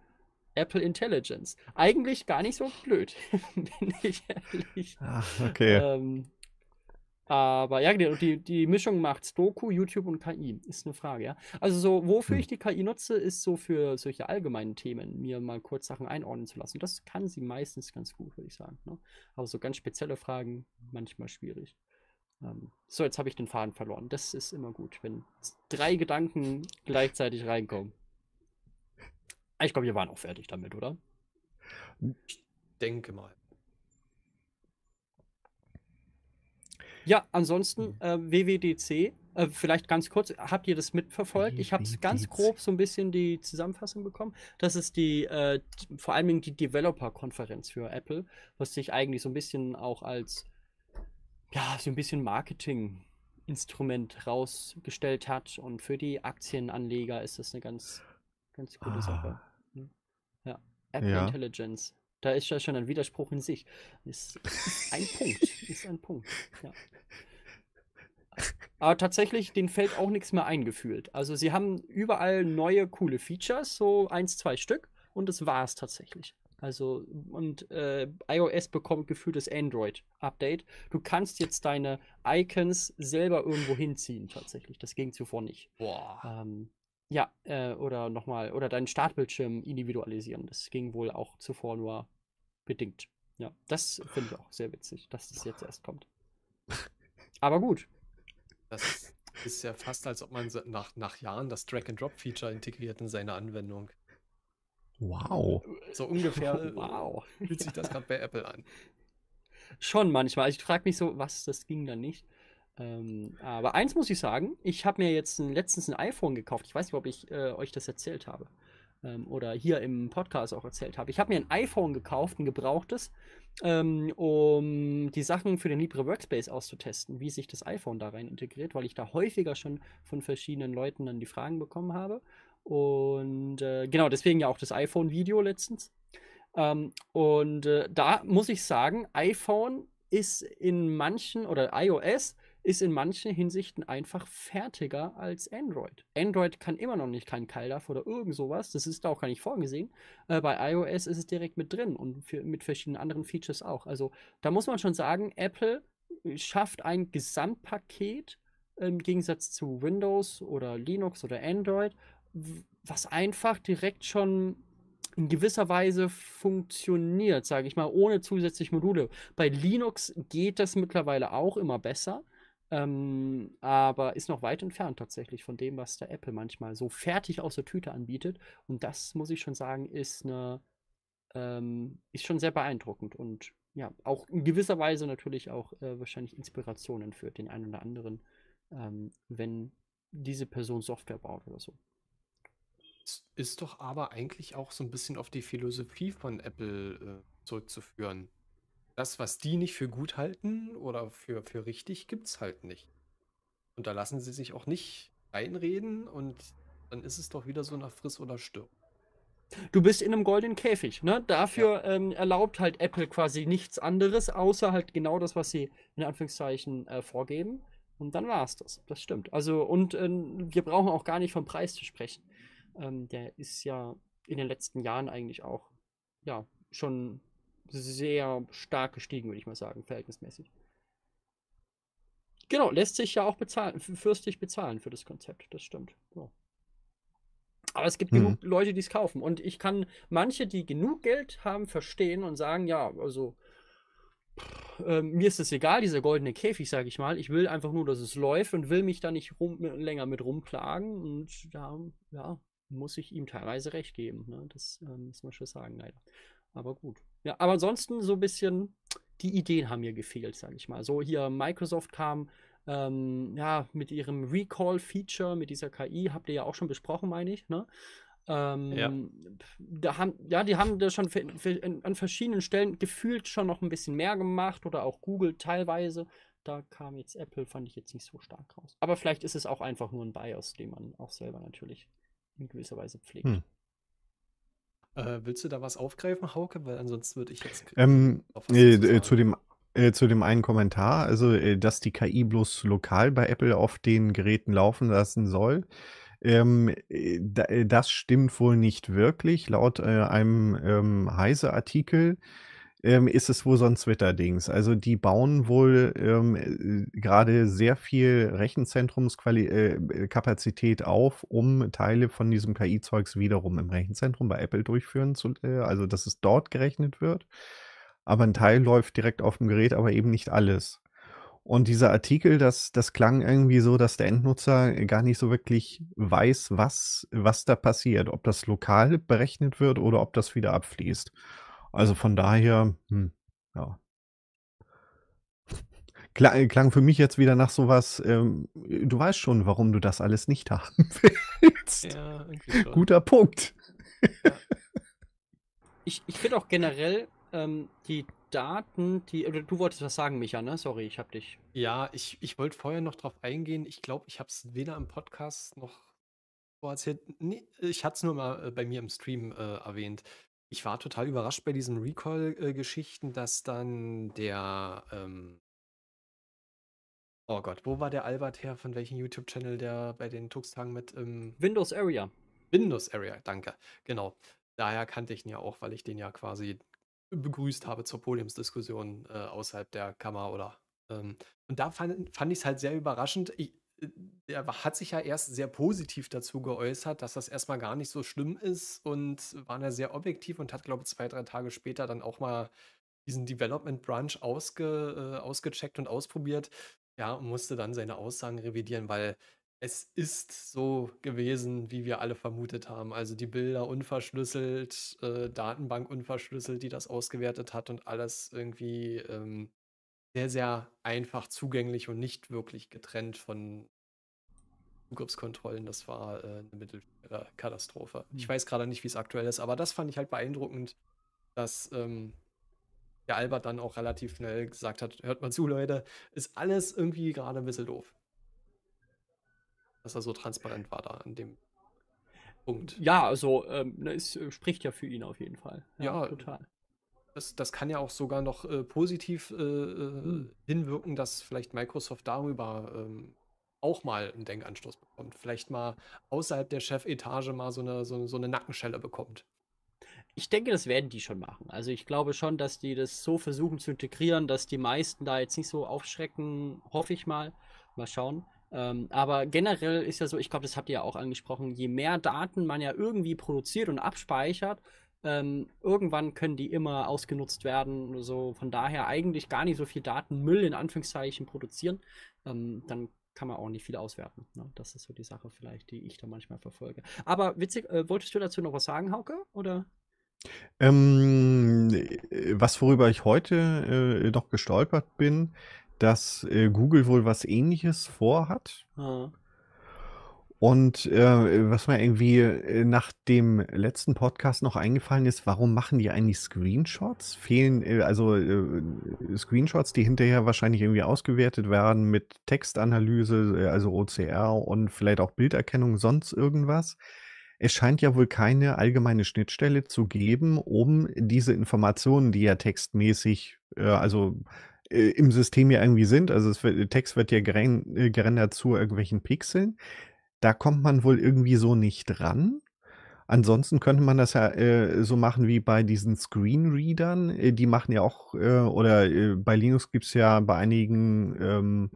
Apple Intelligence. Eigentlich gar nicht so blöd, <laughs> bin ich ehrlich. Ah, okay. Ähm, aber ja, die, die, die Mischung macht Doku, YouTube und KI. Ist eine Frage, ja. Also so, wofür Hm. ich die KI nutze, ist so für solche allgemeinen Themen, mir mal kurz Sachen einordnen zu lassen. Das kann sie meistens ganz gut, würde ich sagen. Ne? Aber so ganz spezielle Fragen, manchmal schwierig. Ähm, so, jetzt habe ich den Faden verloren. Das ist immer gut, wenn drei Gedanken gleichzeitig reinkommen. Ich glaube, wir waren auch fertig damit, oder? Denke mal. Ja, ansonsten äh, WWDC, äh, vielleicht ganz kurz, habt ihr das mitverfolgt? Ich habe ganz WWDC. grob so ein bisschen die Zusammenfassung bekommen. Das ist die, äh, vor allem die Developer-Konferenz für Apple, was sich eigentlich so ein bisschen auch als, ja, so ein bisschen Marketing-Instrument rausgestellt hat. Und für die Aktienanleger ist das eine ganz, ganz gute Sache. Ah, Ja, Apple Ja. Intelligence. Da ist ja schon ein Widerspruch in sich. Ist, ist ein Punkt. <laughs> Ist ein Punkt. Ja. Aber tatsächlich, denen fällt auch nichts mehr eingefühlt. Also sie haben überall neue coole Features, so eins, zwei Stück, und das war es tatsächlich. Also, und äh, iOS bekommt gefühltes Android-Update. Du kannst jetzt deine Icons selber irgendwo hinziehen, tatsächlich. Das ging zuvor nicht. Boah. Ähm, ja, äh, oder nochmal, oder deinen Startbildschirm individualisieren. Das ging wohl auch zuvor nur bedingt. Ja, das finde ich auch sehr witzig, dass das jetzt erst kommt. Aber gut. Das ist ja fast, als ob man so nach, nach Jahren das Drag-and-Drop-Feature integriert in seine Anwendung. wow. So ungefähr <laughs> äh, Wow. fühlt sich das gerade bei Apple an. Schon manchmal. Also ich frage mich so, was, das ging dann nicht. Ähm, aber eins muss ich sagen, ich habe mir jetzt ein, letztens ein iPhone gekauft. Ich weiß nicht, ob ich äh, euch das erzählt habe. Ähm, oder hier im Podcast auch erzählt habe. Ich habe mir ein iPhone gekauft, ein gebrauchtes, ähm, um die Sachen für den Libre Workspace auszutesten, wie sich das iPhone da rein integriert, weil ich da häufiger schon von verschiedenen Leuten dann die Fragen bekommen habe. Und äh, genau, deswegen ja auch das iPhone-Video letztens. Ähm, und äh, da muss ich sagen, iPhone ist in manchen oder iOS ist in manchen Hinsichten einfach fertiger als Android. Android kann immer noch nicht kein CalDAV oder irgend sowas. Das ist da auch gar nicht vorgesehen. Äh, bei iOS ist es direkt mit drin und für, mit verschiedenen anderen Features auch. Also da muss man schon sagen, Apple schafft ein Gesamtpaket im Gegensatz zu Windows oder Linux oder Android, was einfach direkt schon in gewisser Weise funktioniert, sage ich mal, ohne zusätzliche Module. Bei Linux geht das mittlerweile auch immer besser, ähm, aber ist noch weit entfernt tatsächlich von dem, was der Apple manchmal so fertig aus der Tüte anbietet. Und das muss ich schon sagen, ist eine, ähm, ist schon sehr beeindruckend und ja, auch in gewisser Weise natürlich auch äh, wahrscheinlich Inspirationen für den einen oder anderen, ähm, wenn diese Person Software baut oder so. Es ist doch aber eigentlich auch so ein bisschen auf die Philosophie von Apple äh, zurückzuführen. Das, was die nicht für gut halten oder für, für richtig, gibt es halt nicht. Und da lassen sie sich auch nicht einreden und dann ist es doch wieder so nach Friss oder Stirb. Du bist in einem goldenen Käfig, ne? Dafür ähm, erlaubt halt Apple quasi nichts anderes, außer halt genau das, was sie in Anführungszeichen äh, vorgeben. Und dann war es das. Das stimmt. Also, und ähm, wir brauchen auch gar nicht vom Preis zu sprechen. Ähm, der ist ja in den letzten Jahren eigentlich auch, ja, schon sehr stark gestiegen, würde ich mal sagen, verhältnismäßig. Genau, lässt sich ja auch bezahlen, fürstlich bezahlen für das Konzept, das stimmt. Ja. Aber es gibt hm. genug Leute, die es kaufen. Und ich kann manche, die genug Geld haben, verstehen und sagen, ja, also äh, mir ist es egal, dieser goldene Käfig, sage ich mal. Ich will einfach nur, dass es läuft und will mich da nicht rum, länger mit rumplagen. Und da, ja, muss ich ihm teilweise recht geben. Ne? Das äh, muss man schon sagen, leider. Aber gut. Ja, aber ansonsten so ein bisschen, die Ideen haben mir gefehlt, sage ich mal. So hier Microsoft kam ähm, ja, mit ihrem Recall-Feature, mit dieser KI, habt ihr ja auch schon besprochen, meine ich, ne? Ähm, ja. Da haben, ja, die haben da schon für, für, an verschiedenen Stellen gefühlt schon noch ein bisschen mehr gemacht oder auch Google teilweise. Da kam jetzt Apple, fand ich jetzt nicht so stark raus. Aber vielleicht ist es auch einfach nur ein Bias, den man auch selber natürlich in gewisser Weise pflegt. Hm. Äh, willst du da was aufgreifen, Hauke? Weil ansonsten würde ich jetzt. Ähm, äh, zu dem äh, zu dem einen Kommentar, also äh, dass die KI bloß lokal bei Apple auf den Geräten laufen lassen soll. Ähm, äh, äh, das stimmt wohl nicht wirklich. Laut äh, einem ähm, Heise-Artikel ähm, ist es wohl so ein Twitter-Dings. Also die bauen wohl ähm, gerade sehr viel Rechenzentrumskapazität äh, auf, um Teile von diesem KI-Zeugs wiederum im Rechenzentrum bei Apple durchführen zu, äh, also dass es dort gerechnet wird aber ein Teil läuft direkt auf dem Gerät, aber eben nicht alles. Und dieser Artikel, das, das klang irgendwie so, dass der Endnutzer gar nicht so wirklich weiß, was, was da passiert, ob das lokal berechnet wird oder ob das wieder abfließt. Also von daher, hm, ja. Klang, klang für mich jetzt wieder nach sowas, ähm, du weißt schon, warum du das alles nicht haben <laughs> willst. Ja, Guter Punkt. Ja. Ich, ich finde auch generell, ähm, die Daten, die. Oder du wolltest was sagen, Micha, ne? Sorry, ich hab dich. Ja, ich, ich wollte vorher noch drauf eingehen. Ich glaube, ich habe es weder im Podcast noch erzählt. Nee, ich hatte es nur mal äh, bei mir im Stream äh, erwähnt. Ich war total überrascht bei diesen Recall-Geschichten, dass dann der. Ähm oh Gott, wo war der Albert her? Von welchem YouTube-Channel der bei den Tux-Tagen mit. Ähm Windows Area. Windows Area, danke. Genau. Daher kannte ich ihn ja auch, weil ich den ja quasi begrüßt habe zur Podiumsdiskussion äh, außerhalb der Kammer oder. Ähm, und da fand, fand ich es halt sehr überraschend. Ich, äh, er hat sich ja erst sehr positiv dazu geäußert, dass das erstmal gar nicht so schlimm ist und war da sehr objektiv und hat, glaube ich, zwei, drei Tage später dann auch mal diesen Development Branch ausge, äh, ausgecheckt und ausprobiert. Ja, und musste dann seine Aussagen revidieren, weil es ist so gewesen, wie wir alle vermutet haben. Also die Bilder unverschlüsselt, äh, Datenbank unverschlüsselt, die das ausgewertet hat und alles irgendwie ähm, sehr, sehr einfach zugänglich und nicht wirklich getrennt von Zugriffskontrollen. Das war äh, eine mittelschwere Katastrophe. Mhm. Ich weiß gerade nicht, wie es aktuell ist, aber das fand ich halt beeindruckend, dass ähm, der Albert dann auch relativ schnell gesagt hat, hört mal zu, Leute, ist alles irgendwie gerade ein bisschen doof dass er so transparent war da an dem Punkt. Ja, also ähm, ne, es äh, spricht ja für ihn auf jeden Fall. Ja, ja total. Das, das kann ja auch sogar noch äh, positiv äh, hm. hinwirken, dass vielleicht Microsoft darüber ähm, auch mal einen Denkanstoß bekommt. Vielleicht mal außerhalb der Chefetage mal so eine, so, so eine Nackenschelle bekommt. Ich denke, das werden die schon machen. Also ich glaube schon, dass die das so versuchen zu integrieren, dass die meisten da jetzt nicht so aufschrecken, hoffe ich mal. Mal schauen. Ähm, aber generell ist ja so, ich glaube, das habt ihr ja auch angesprochen, je mehr Daten man ja irgendwie produziert und abspeichert, ähm, irgendwann können die immer ausgenutzt werden. So von daher eigentlich gar nicht so viel Datenmüll in Anführungszeichen produzieren. Ähm, dann kann man auch nicht viel auswerten. Ne? Das ist so die Sache vielleicht, die ich da manchmal verfolge. Aber witzig, äh, wolltest du dazu noch was sagen, Hauke? Oder? Ähm, äh, was worüber ich heute äh, noch gestolpert bin, dass äh, Google wohl was ähnliches vorhat. Ah. Und äh, was mir irgendwie äh, nach dem letzten Podcast noch eingefallen ist, warum machen die eigentlich Screenshots? Fehlen äh, also äh, Screenshots, die hinterher wahrscheinlich irgendwie ausgewertet werden mit Textanalyse, äh, also OCR und vielleicht auch Bilderkennung, sonst irgendwas. Es scheint ja wohl keine allgemeine Schnittstelle zu geben, um diese Informationen, die ja textmäßig, also im System ja irgendwie sind, also es wird, Text wird ja geren, gerendert zu irgendwelchen Pixeln, da kommt man wohl irgendwie so nicht ran. Ansonsten könnte man das ja äh, so machen wie bei diesen Screenreadern. Äh, die machen ja auch, äh, oder äh, bei Linux gibt es ja bei einigen ähm,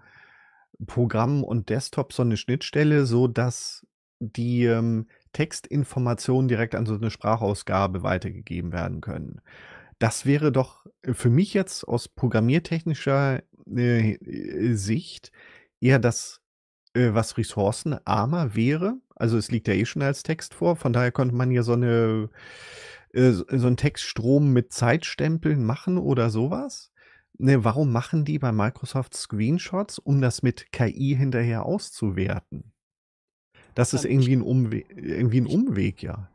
Programmen und Desktops so eine Schnittstelle, so dass die ähm, Textinformationen direkt an so eine Sprachausgabe weitergegeben werden können. Das wäre doch für mich jetzt aus programmiertechnischer äh, Sicht eher das äh, was ressourcenarmer wäre. Also es liegt ja eh schon als Text vor, von daher könnte man hier so eine äh, so einen Textstrom mit Zeitstempeln machen oder sowas. Ne, warum machen die bei Microsoft Screenshots, um das mit KI hinterher auszuwerten? Das ist Ähm, irgendwie ein Umweg, irgendwie ein Umweg, ja.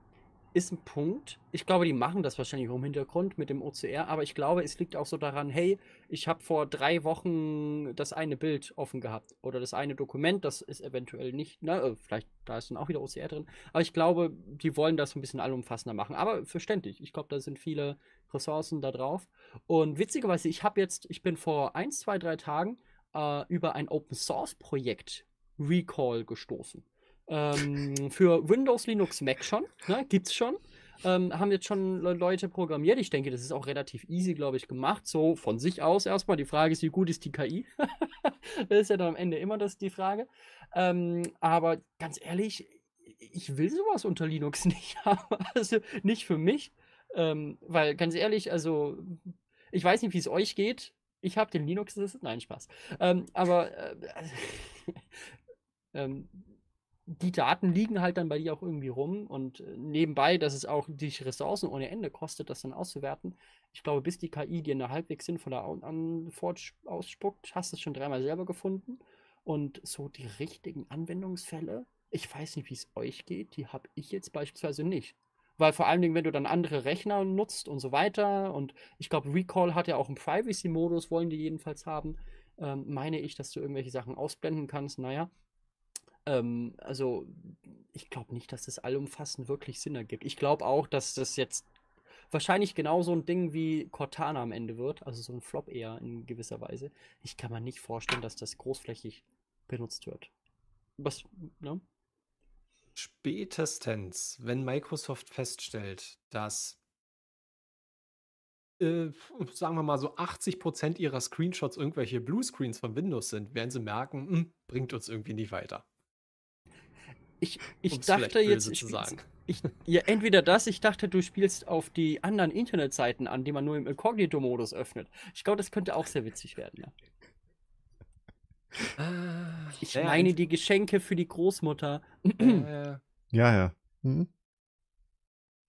Ist ein Punkt. Ich glaube, die machen das wahrscheinlich auch im Hintergrund mit dem OCR, aber ich glaube, es liegt auch so daran, hey, ich habe vor drei Wochen das eine Bild offen gehabt oder das eine Dokument, das ist eventuell nicht, na, äh, vielleicht, da ist dann auch wieder OCR drin, aber ich glaube, die wollen das ein bisschen allumfassender machen. Aber verständlich, ich glaube, da sind viele Ressourcen da drauf. Und witzigerweise, ich habe jetzt, ich bin vor ein, zwei, drei Tagen äh, über ein Open Source Projekt Recall gestoßen. Ähm, für Windows, Linux, Mac schon, ne, gibt's schon. Ähm, haben jetzt schon Le Leute programmiert. Ich denke, das ist auch relativ easy, glaube ich, gemacht. So von sich aus erstmal. Die Frage ist, wie gut ist die KI? <laughs> das ist ja dann am Ende immer das die Frage. Ähm, aber ganz ehrlich, ich will sowas unter Linux <laughs> nicht haben. Also nicht für mich. Ähm, weil ganz ehrlich, also ich weiß nicht, wie es euch geht. Ich habe den Linux, das ist, nein, Spaß. Ähm, aber äh, <laughs> ähm, die Daten liegen halt dann bei dir auch irgendwie rum und äh, nebenbei, dass es auch dich Ressourcen ohne Ende kostet, das dann auszuwerten. Ich glaube, bis die KI dir eine halbwegs sinnvolle Antwort ausspuckt, hast du es schon dreimal selber gefunden. Und so die richtigen Anwendungsfälle, ich weiß nicht, wie es euch geht, die habe ich jetzt beispielsweise nicht. Weil vor allen Dingen, wenn du dann andere Rechner nutzt und so weiter, und ich glaube, Recall hat ja auch einen Privacy-Modus, wollen die jedenfalls haben, ähm, meine ich, dass du irgendwelche Sachen ausblenden kannst. Naja, ähm, also ich glaube nicht, dass das allumfassend wirklich Sinn ergibt. Ich glaube auch, dass das jetzt wahrscheinlich genau so ein Ding wie Cortana am Ende wird, also so ein Flop eher in gewisser Weise. Ich kann mir nicht vorstellen, dass das großflächig benutzt wird. Was, ne? Spätestens, wenn Microsoft feststellt, dass, äh, sagen wir mal so 80% ihrer Screenshots irgendwelche Bluescreens von Windows sind, werden sie merken, hm, bringt uns irgendwie nicht weiter. Ich, ich dachte jetzt, ich ja, entweder das, ich dachte, du spielst auf die anderen Internetseiten an, die man nur im Inkognito-Modus öffnet. Ich glaube, das könnte auch sehr witzig werden, ja. Ah, Ich naja, meine die Geschenke für die Großmutter. äh, Ja, ja. <clears throat> Hm?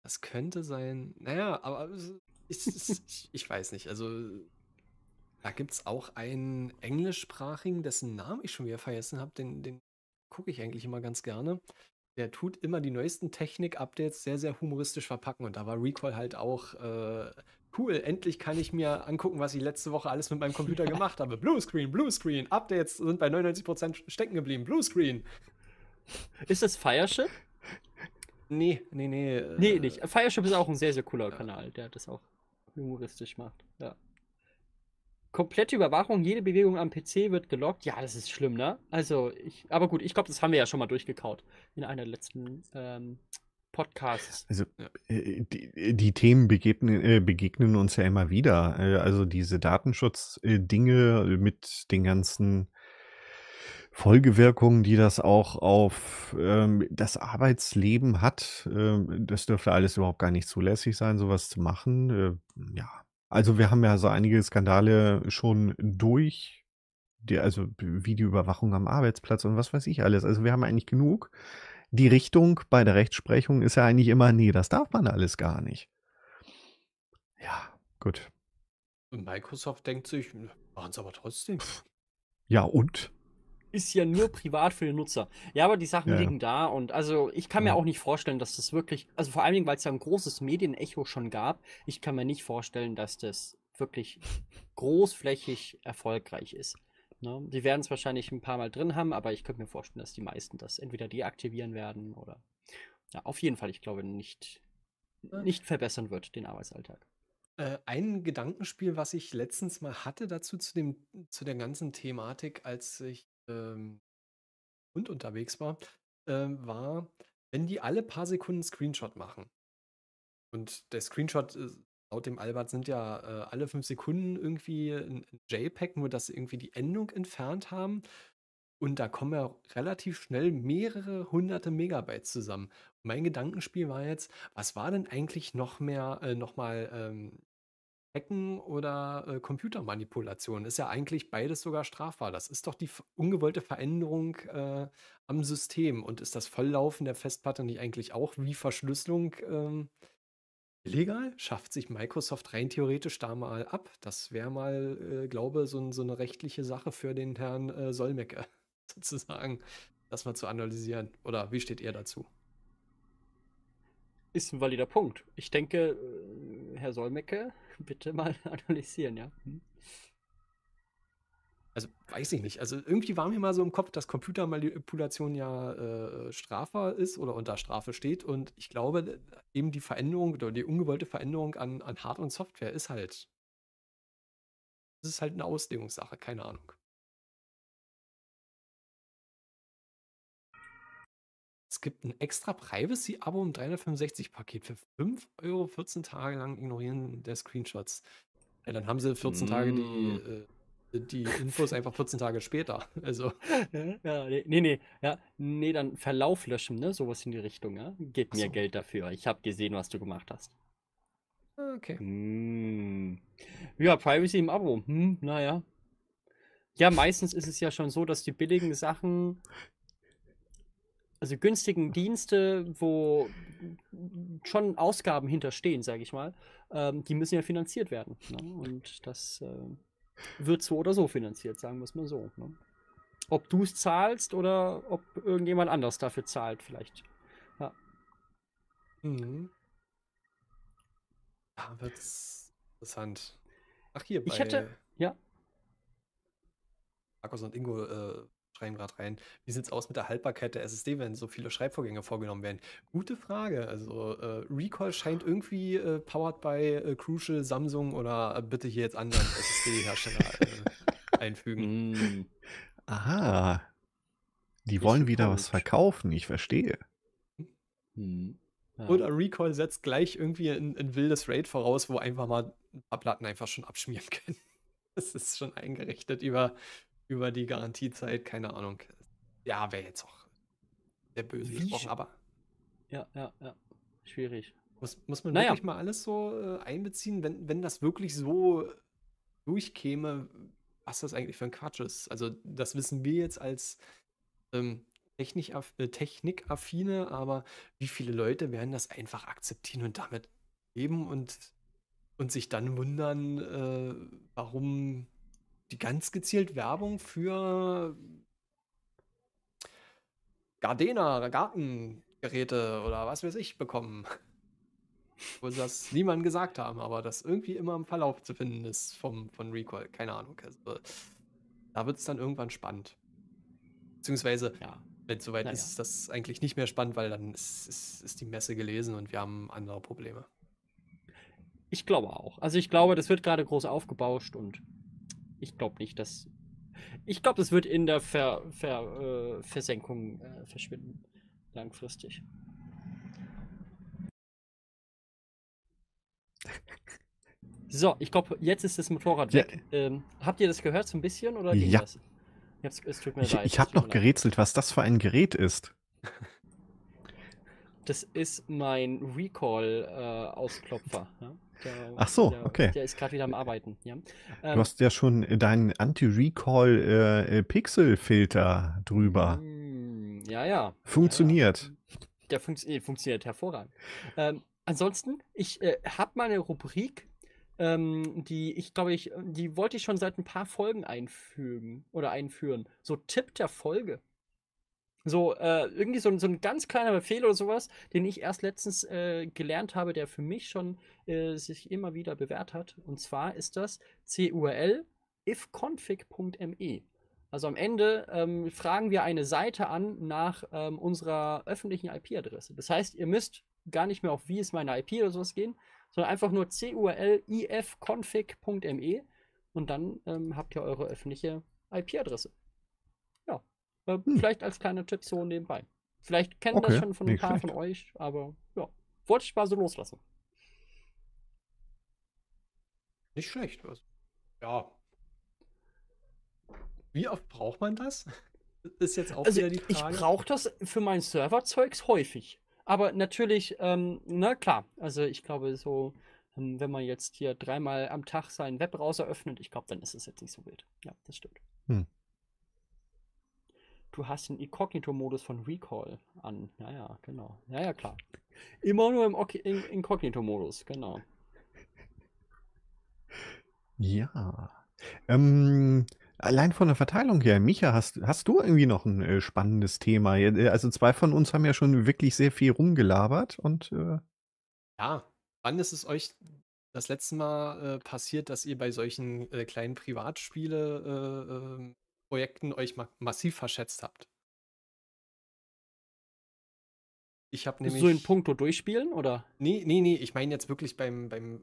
das könnte sein. Naja, aber ich, ich, ich weiß nicht. Also, da gibt es auch einen englischsprachigen, dessen Namen ich schon wieder vergessen habe. Den, den gucke ich eigentlich immer ganz gerne. Der tut immer die neuesten Technik-Updates sehr, sehr humoristisch verpacken. Und da war Recall halt auch äh, cool. Endlich kann ich mir angucken, was ich letzte Woche alles mit meinem Computer <laughs> gemacht habe. Bluescreen, Bluescreen. Updates sind bei 99% stecken geblieben. Bluescreen. Ist das Fireship? Nee, nee, nee. Nee, äh, nicht. Fireship ist auch ein sehr, sehr cooler Kanal, der das auch humoristisch macht. Ja. Komplette Überwachung, jede Bewegung am PC wird geloggt. Ja, das ist schlimm, ne? Also, ich, aber gut, ich glaube, das haben wir ja schon mal durchgekaut in einer der letzten ähm, Podcasts. Also äh, die, die Themen begegnen, äh, begegnen uns ja immer wieder. Äh, Also diese Datenschutz-Dinge mit den ganzen Folgewirkungen, die das auch auf ähm, das Arbeitsleben hat. Ähm, das dürfte alles überhaupt gar nicht zulässig sein, sowas zu machen. Ja, also wir haben ja so einige Skandale schon durch. Die, also Videoüberwachung am Arbeitsplatz und was weiß ich alles. Also wir haben eigentlich genug. Die Richtung bei der Rechtsprechung ist ja eigentlich immer, nee, das darf man alles gar nicht. Ja, gut. Microsoft denkt sich, machen es aber trotzdem. Ja, und? Ist ja nur privat für den Nutzer. Ja, aber die Sachen Ja. liegen da und also ich kann mir Ja. auch nicht vorstellen, dass das wirklich, also vor allen Dingen, weil es ja ein großes Medienecho schon gab, ich kann mir nicht vorstellen, dass das wirklich großflächig erfolgreich ist. Ne? Die werden es wahrscheinlich ein paar Mal drin haben, aber ich könnte mir vorstellen, dass die meisten das entweder deaktivieren werden oder ja, auf jeden Fall, ich glaube, nicht, nicht verbessern wird, den Arbeitsalltag. Äh, ein Gedankenspiel, was ich letztens mal hatte dazu, zu, dem, zu der ganzen Thematik, als ich ähm, und unterwegs war, ähm, war, wenn die alle paar Sekunden Screenshot machen. Und der Screenshot, äh, laut dem Albert, sind ja äh, alle fünf Sekunden irgendwie ein, JPEG, nur dass sie irgendwie die Endung entfernt haben. Und da kommen ja relativ schnell mehrere hunderte Megabytes zusammen. Mein Gedankenspiel war jetzt, was war denn eigentlich noch mehr, äh, noch mal ähm, Hacken oder äh, Computermanipulation? Ist ja eigentlich beides sogar strafbar. Das ist doch die ungewollte Veränderung äh, am System. Und ist das Volllaufen der Festplatte nicht eigentlich auch wie Verschlüsselung ähm, illegal? Schafft sich Microsoft rein theoretisch da mal ab? Das wäre mal, äh, glaube so, ein, so eine rechtliche Sache für den Herrn äh, Solmecke, <laughs> sozusagen, das mal zu analysieren. Oder wie steht ihr dazu? Ist ein valider Punkt. Ich denke, äh, Herr Solmecke, <laughs> bitte mal <laughs> analysieren, ja. Hm. Also weiß ich nicht. Also irgendwie war mir mal so im Kopf, dass Computermanipulation ja äh, strafbar ist oder unter Strafe steht. Und ich glaube, eben die Veränderung oder die ungewollte Veränderung an, an Hard- und Software ist halt. Das ist halt eine Auslegungssache, keine Ahnung. Es gibt ein extra Privacy-Abo im 365-Paket für 5 Euro 14 Tage lang ignorieren der Screenshots. Ja, dann haben sie 14 Tage die, Mm. äh, die Infos einfach 14 Tage später. <laughs> Also, <laughs> Ja, nee, nee, nee, ja, nee, dann Verlauf löschen, ne, sowas in die Richtung, ja. Gib mir so. Geld dafür. Ich habe gesehen, was du gemacht hast. okay. Hm. Ja, Privacy im Abo. Hm, naja. Ja, meistens ist es ja schon so, dass die billigen Sachen, also günstigen Dienste, wo schon Ausgaben hinterstehen, sage ich mal, ähm, die müssen ja finanziert werden. Ne? Und das äh, wird so oder so finanziert, sagen wir es mal so. Ne? Ob du es zahlst oder ob irgendjemand anders dafür zahlt, vielleicht. Mhm. Da wird's interessant. Ach, hier bei Ich hätte- ja. Markus und Ingo äh, schreiben gerade rein. Wie sieht's aus mit der Haltbarkeit der SSD, wenn so viele Schreibvorgänge vorgenommen werden? Gute Frage. Also äh, Recall scheint irgendwie äh, powered by äh, Crucial, Samsung oder äh, bitte hier jetzt anderen <laughs> SSD-Hersteller äh, einfügen. Hm. Aha. Die wollen wieder was verkaufen, ich verstehe. Hm. Ja. Oder Recall setzt gleich irgendwie ein, ein wildes Raid voraus, wo einfach mal ein paar Platten einfach schon abschmieren <laughs> können. Das ist schon eingerichtet über, über die Garantiezeit, keine Ahnung. Ja, wäre jetzt auch sehr böse Wie gesprochen, aber Ja, ja, ja. Schwierig. muss, muss man Naja. wirklich mal alles so äh, einbeziehen, wenn, wenn das wirklich so durchkäme, was das eigentlich für ein Quatsch ist. Also das wissen wir jetzt als ähm, äh, Technikaffine, aber wie viele Leute werden das einfach akzeptieren und damit leben und, und sich dann wundern, äh, warum die ganz gezielt Werbung für Gardena, Gartengeräte oder was weiß ich bekommen. <laughs> Wo sie das niemandem gesagt haben, aber das irgendwie immer im Verlauf zu finden ist vom, von Recall. Keine Ahnung. Also, da wird es dann irgendwann spannend. Beziehungsweise, Ja. wenn es soweit Naja. ist, ist das eigentlich nicht mehr spannend, weil dann ist, ist, ist die Messe gelesen und wir haben andere Probleme. Ich glaube auch. Also ich glaube, das wird gerade groß aufgebauscht und ich glaube nicht, dass. Ich glaube, das wird in der Ver, Ver, äh, Versenkung äh, verschwinden. Langfristig. So, ich glaube, jetzt ist das Motorrad Ja. weg. Ähm, habt ihr das gehört so ein bisschen oder ging Ja. das? Ich hab's, es tut mir Ich, leid. ich habe noch leid. gerätselt, was das für ein Gerät ist. Das ist mein Recall-Ausklopfer. ja? Der- Ach so, der, okay. Der ist gerade wieder am Arbeiten. Ja? Du Ähm, hast ja schon deinen Anti-Recall-Pixel-Filter drüber. mm, ja, ja. Funktioniert. Ja. Der funktio- funktioniert hervorragend. Ähm, ansonsten, ich äh, habe mal eine Rubrik, ähm, die ich glaube ich, die wollte ich schon seit ein paar Folgen einfügen oder einführen. So Tipp der Folge. So, äh, irgendwie so, so ein ganz kleiner Befehl oder sowas, den ich erst letztens äh, gelernt habe, der für mich schon äh, sich immer wieder bewährt hat. Und zwar ist das curl ifconfig.me. Also am Ende ähm, fragen wir eine Seite an nach ähm, unserer öffentlichen IP-Adresse. Das heißt, ihr müsst gar nicht mehr auf wie ist meine IP oder sowas gehen, sondern einfach nur curl-ifconfig.me und dann ähm, habt ihr eure öffentliche IP-Adresse. Äh, hm. vielleicht als kleiner Tipp so nebenbei. Vielleicht kennen okay, das schon von ein paar schlecht. von euch, aber ja, wollte ich mal so loslassen. Nicht schlecht, was? Ja. Wie oft braucht man das? <laughs> Ist jetzt auch also wieder die Frage. Ich brauche das für mein Serverzeugs häufig. Aber natürlich, ähm, na klar, also ich glaube so, ähm, wenn man jetzt hier dreimal am Tag seinen Webbrowser öffnet, ich glaube, dann ist es jetzt nicht so wild. Ja, das stimmt. Hm. Du hast den Inkognito-Modus von Recall an. Ja, ja, genau. Ja, ja, klar. Immer nur im Inkognito-Modus, genau. Ja. Ähm, Allein von der Verteilung her, Micha, hast, hast du irgendwie noch ein äh, spannendes Thema? Äh, also zwei von uns haben ja schon wirklich sehr viel rumgelabert und äh Ja, wann ist es euch das letzte Mal äh, passiert, dass ihr bei solchen äh, kleinen Privatspiele-Projekten ähm, euch ma massiv verschätzt habt? Ich habe nämlich. So in puncto durchspielen, oder? Nee, nee, nee, ich meine jetzt wirklich beim, beim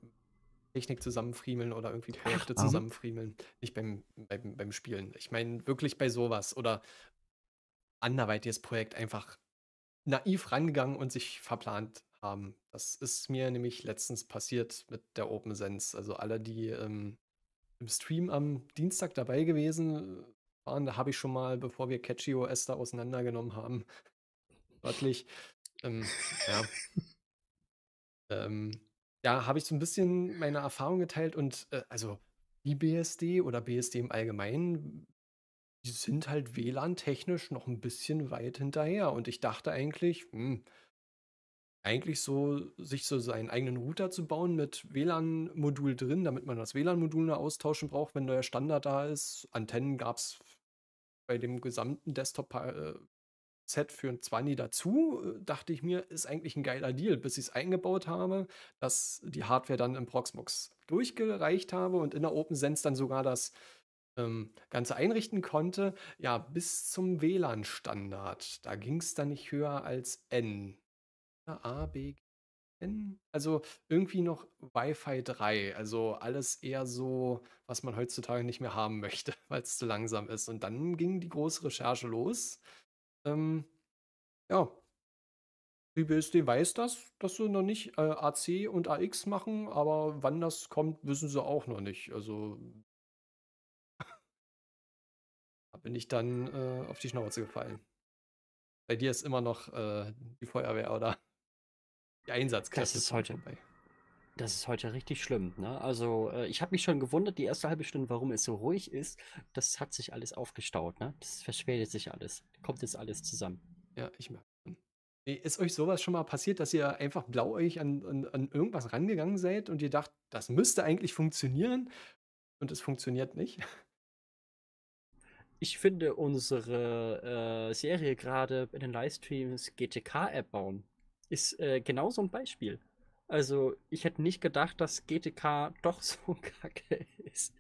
Technik zusammenfriemeln oder irgendwie Projekte Ach, zusammenfriemeln. Nicht beim, beim, beim Spielen. Ich meine wirklich bei sowas oder anderweitiges Projekt einfach naiv rangegangen und sich verplant haben. Das ist mir nämlich letztens passiert mit der OpenSense. Also alle, die ähm, im Stream am Dienstag dabei gewesen waren, da habe ich schon mal, bevor wir CatchyOS da auseinandergenommen haben, <laughs> wörtlich, ähm, ja, ähm, ja, habe ich so ein bisschen meine Erfahrung geteilt und äh, also die BSD oder BSD im Allgemeinen, die sind halt WLAN-technisch noch ein bisschen weit hinterher. Und ich dachte eigentlich, hm, eigentlich so, sich so seinen eigenen Router zu bauen mit WLAN-Modul drin, damit man das WLAN-Modul nur austauschen braucht, wenn neuer Standard da ist. Antennen gab es bei dem gesamten Desktop äh, für ein 20 dazu, äh, dachte ich mir, ist eigentlich ein geiler Deal, bis ich es eingebaut habe, dass die Hardware dann im Proxmox durchgereicht habe und in der OpenSense dann sogar das ähm, Ganze einrichten konnte. Ja, bis zum WLAN-Standard. Da ging es dann nicht höher als N. A, B, N. Also irgendwie noch Wi-Fi 3. Also alles eher so, was man heutzutage nicht mehr haben möchte, <laughs> weil es zu langsam ist. Und dann ging die große Recherche los. Ähm, ja. FreeBSD weiß das, dass sie noch nicht äh, AC und AX machen, aber wann das kommt, wissen sie auch noch nicht. Also <laughs> da bin ich dann äh, auf die Schnauze gefallen. Bei dir ist immer noch äh, die Feuerwehr oder die Einsatzkräfte. Das ist heute vorbei. Das ist heute richtig schlimm. Ne? Also, äh, ich habe mich schon gewundert, die erste halbe Stunde, warum es so ruhig ist. Das hat sich alles aufgestaut. Ne? Das verschwärt sich alles. Kommt jetzt alles zusammen. Ja, ich merke. Ist euch sowas schon mal passiert, dass ihr einfach blauäugig an, an, an irgendwas rangegangen seid und ihr dacht, das müsste eigentlich funktionieren und es funktioniert nicht? <laughs> Ich finde unsere äh, Serie gerade in den Livestreams GTK-App bauen ist äh, genau so ein Beispiel. Also, ich hätte nicht gedacht, dass GTK <laughs> doch so kacke ist.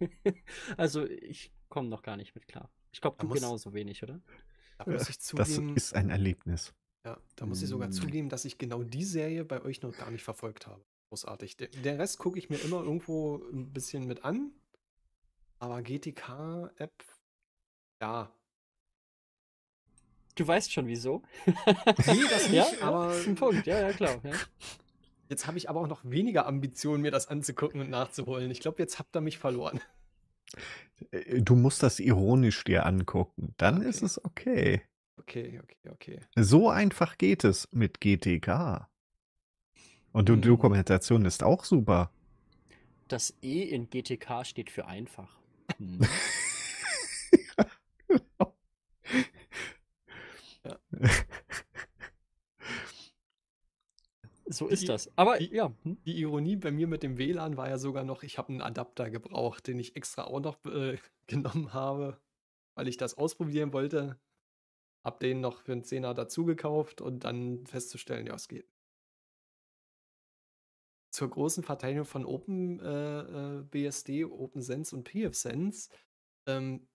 <laughs> also, ich komme noch gar nicht mit klar. Ich glaube, du muss, genauso wenig, oder? Da muss ich zugeben, das ist ein Erlebnis. Ja, da muss ich sogar mm. zugeben, dass ich genau die Serie bei euch noch gar nicht verfolgt habe. Großartig. Der, der Rest gucke ich mir immer irgendwo ein bisschen mit an. Aber GTK-App, ja. Du weißt schon wieso. Nee, das <laughs> nicht, ja, aber. Ja, ein Punkt, ja, ja, klar. Ja. Jetzt habe ich aber auch noch weniger Ambitionen, mir das anzugucken und nachzuholen. Ich glaube, jetzt habt ihr mich verloren. Äh, du musst das ironisch dir angucken. Dann okay. ist es okay. Okay, okay, okay. So einfach geht es mit GTK. Und die hm. Dokumentation ist auch super. Das E in GTK steht für einfach. Hm. <laughs> <laughs> so ist Die- das. Aber die- ja, hm? Die Ironie bei mir mit dem WLAN war ja sogar noch, ich habe einen Adapter gebraucht, den ich extra auch noch äh, <laughs> genommen habe, weil ich das ausprobieren wollte. Hab den noch für einen Zehner dazu gekauft und dann festzustellen, ja, es geht. Zur großen Verteidigung von Open äh, äh, OpenSense und PFSense. Ähm,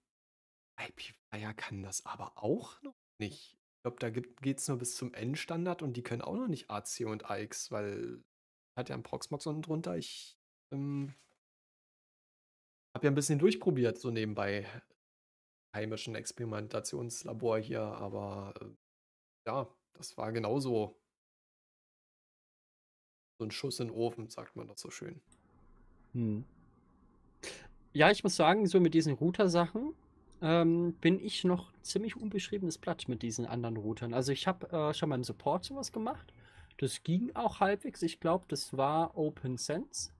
IPFire kann das aber auch noch nicht. Ich glaube, da geht es nur bis zum N-Standard und die können auch noch nicht AC und AX, weil hat ja einen Proxmox unten drunter. Ich ähm, habe ja ein bisschen durchprobiert, so nebenbei heimischen Experimentationslabor hier, aber äh, ja, das war genauso so ein Schuss in den Ofen, sagt man doch so schön. Hm. Ja, ich muss sagen, so mit diesen Router-Sachen ähm, bin ich noch ziemlich unbeschriebenes Blatt mit diesen anderen Routern. Also ich habe äh, schon mal im Support sowas gemacht. Das ging auch halbwegs. Ich glaube, das war OpenSense.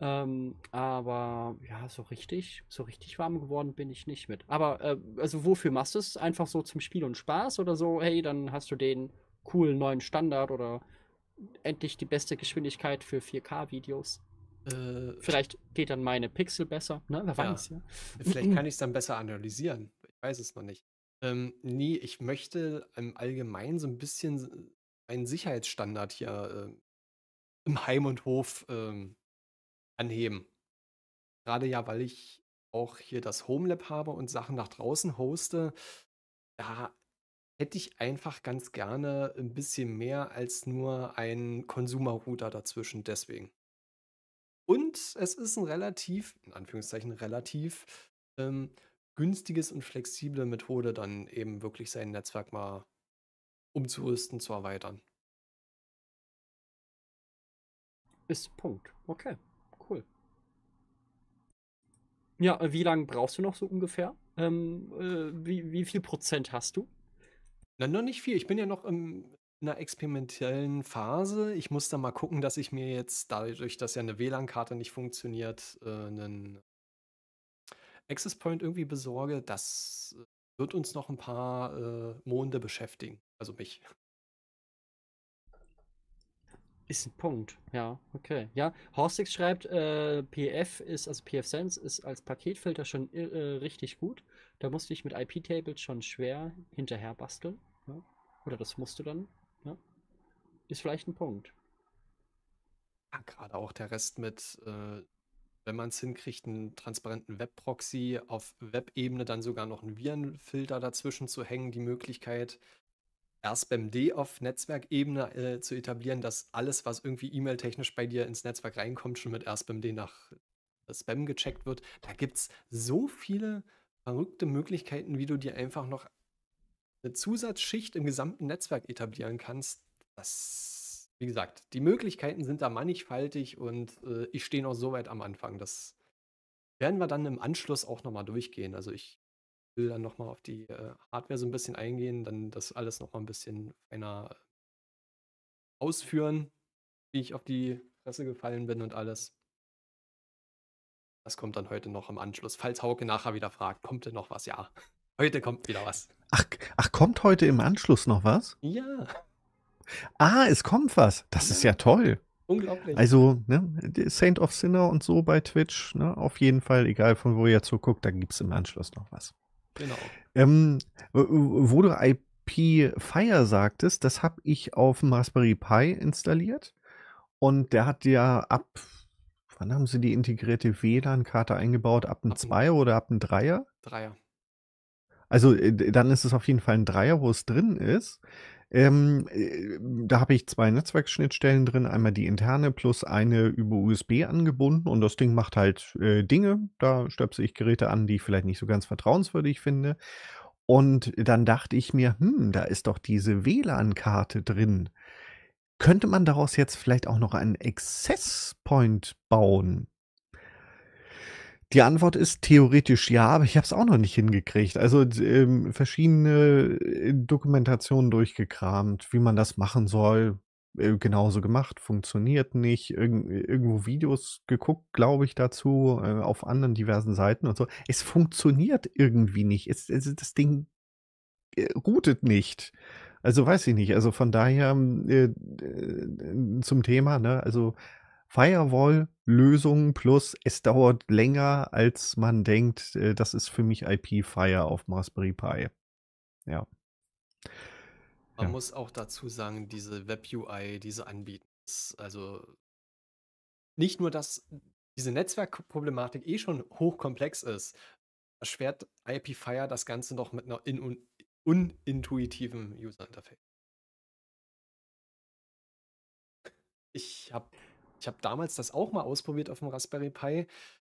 Ähm, aber ja, so richtig, so richtig warm geworden bin ich nicht mit. Aber äh, also wofür machst du es? Einfach so zum Spiel und Spaß oder so? Hey, dann hast du den coolen neuen Standard oder endlich die beste Geschwindigkeit für 4K-Videos. Äh, Vielleicht geht dann meine Pixel besser, ne? Wer weiß, ja. Vielleicht <laughs> kann ich es dann besser analysieren. Ich weiß es noch nicht. Ähm, nee, ich möchte im Allgemeinen so ein bisschen einen Sicherheitsstandard hier äh, im Heim und Hof ähm, anheben. Gerade ja, weil ich auch hier das Homelab habe und Sachen nach draußen hoste. Da hätte ich einfach ganz gerne ein bisschen mehr als nur einen Consumer-Router dazwischen. Deswegen. Und es ist ein relativ, in Anführungszeichen relativ, ähm, günstiges und flexible Methode, dann eben wirklich sein Netzwerk mal umzurüsten, zu erweitern. Ist Punkt. Okay, cool. Ja, äh, wie lange brauchst du noch so ungefähr? Ähm, äh, wie, wie viel Prozent hast du? Na, noch nicht viel. Ich bin ja noch im, einer experimentellen Phase. Ich muss da mal gucken, dass ich mir jetzt, dadurch, dass ja eine WLAN-Karte nicht funktioniert, äh, einen Access Point irgendwie besorge. Das wird uns noch ein paar äh, Monde beschäftigen. Also mich. Ist ein Punkt, ja, okay. Ja, Horstix schreibt, äh, PF ist, also PF-Sense ist als Paketfilter schon äh, richtig gut. Da musste ich mit IP-Tables schon schwer hinterher basteln. Ja? Oder das musst du dann. Ist vielleicht ein Punkt. Ja, gerade auch der Rest mit, äh, wenn man es hinkriegt, einen transparenten Web-Proxy auf Web-Ebene dann sogar noch einen Virenfilter dazwischen zu hängen, die Möglichkeit, RSpamD auf Netzwerkebene äh, zu etablieren, dass alles, was irgendwie e-mail-technisch bei dir ins Netzwerk reinkommt, schon mit RSpamD nach äh, Spam gecheckt wird. Da gibt es so viele verrückte Möglichkeiten, wie du dir einfach noch eine Zusatzschicht im gesamten Netzwerk etablieren kannst. Das, wie gesagt, die Möglichkeiten sind da mannigfaltig und äh, ich stehe noch so weit am Anfang. Das werden wir dann im Anschluss auch nochmal durchgehen. Also ich will dann nochmal auf die äh, Hardware so ein bisschen eingehen, dann das alles nochmal ein bisschen feiner ausführen, wie ich auf die Fresse gefallen bin und alles. Das kommt dann heute noch im Anschluss. Falls Hauke nachher wieder fragt, kommt denn noch was? Ja, <laughs> heute kommt wieder was. Ach, ach, kommt heute im Anschluss noch was? Ja, Ah, es kommt was. Das ist ja toll. unglaublich. Also, ne, Saint of Sinner und so bei Twitch, ne, auf jeden Fall, egal von wo ihr zuguckt, da gibt es im Anschluss noch was. genau. Ähm, wo du IP Fire sagtest, das habe ich auf dem Raspberry Pi installiert. Und der hat ja ab, wann haben sie die integrierte WLAN-Karte eingebaut? Ab einem Ab dem- 2 oder ab einem 3er? Dreier. Also äh, dann ist es auf jeden Fall ein Dreier, wo es drin ist. Ähm, äh, da habe ich zwei Netzwerkschnittstellen drin, einmal die interne plus eine über USB angebunden und das Ding macht halt äh, Dinge. Da stöpsel ich Geräte an, die ich vielleicht nicht so ganz vertrauenswürdig finde. Und dann dachte ich mir, hm, da ist doch diese WLAN-Karte drin. Könnte man daraus jetzt vielleicht auch noch einen Access Point bauen? Die Antwort ist theoretisch ja, aber ich habe es auch noch nicht hingekriegt. Also ähm, verschiedene äh, Dokumentationen durchgekramt, wie man das machen soll. Äh, genauso gemacht, funktioniert nicht. Irgend, irgendwo Videos geguckt, glaube ich, dazu, äh, auf anderen diversen Seiten und so. Es funktioniert irgendwie nicht. Es, es, das Ding äh, routet nicht. Also weiß ich nicht. Also von daher äh, äh, zum Thema, ne? Also Firewall-Lösung plus es dauert länger, als man denkt. Äh, das ist für mich IP-Fire auf Raspberry Pi. Ja. Man Ja. muss auch dazu sagen, diese Web-UI, diese anbieten, ist also nicht nur, dass diese Netzwerkproblematik eh schon hochkomplex ist, erschwert IP-Fire das Ganze noch mit einer in un unintuitiven User-Interface. Ich habe ich hab damals das auch mal ausprobiert auf dem Raspberry Pi.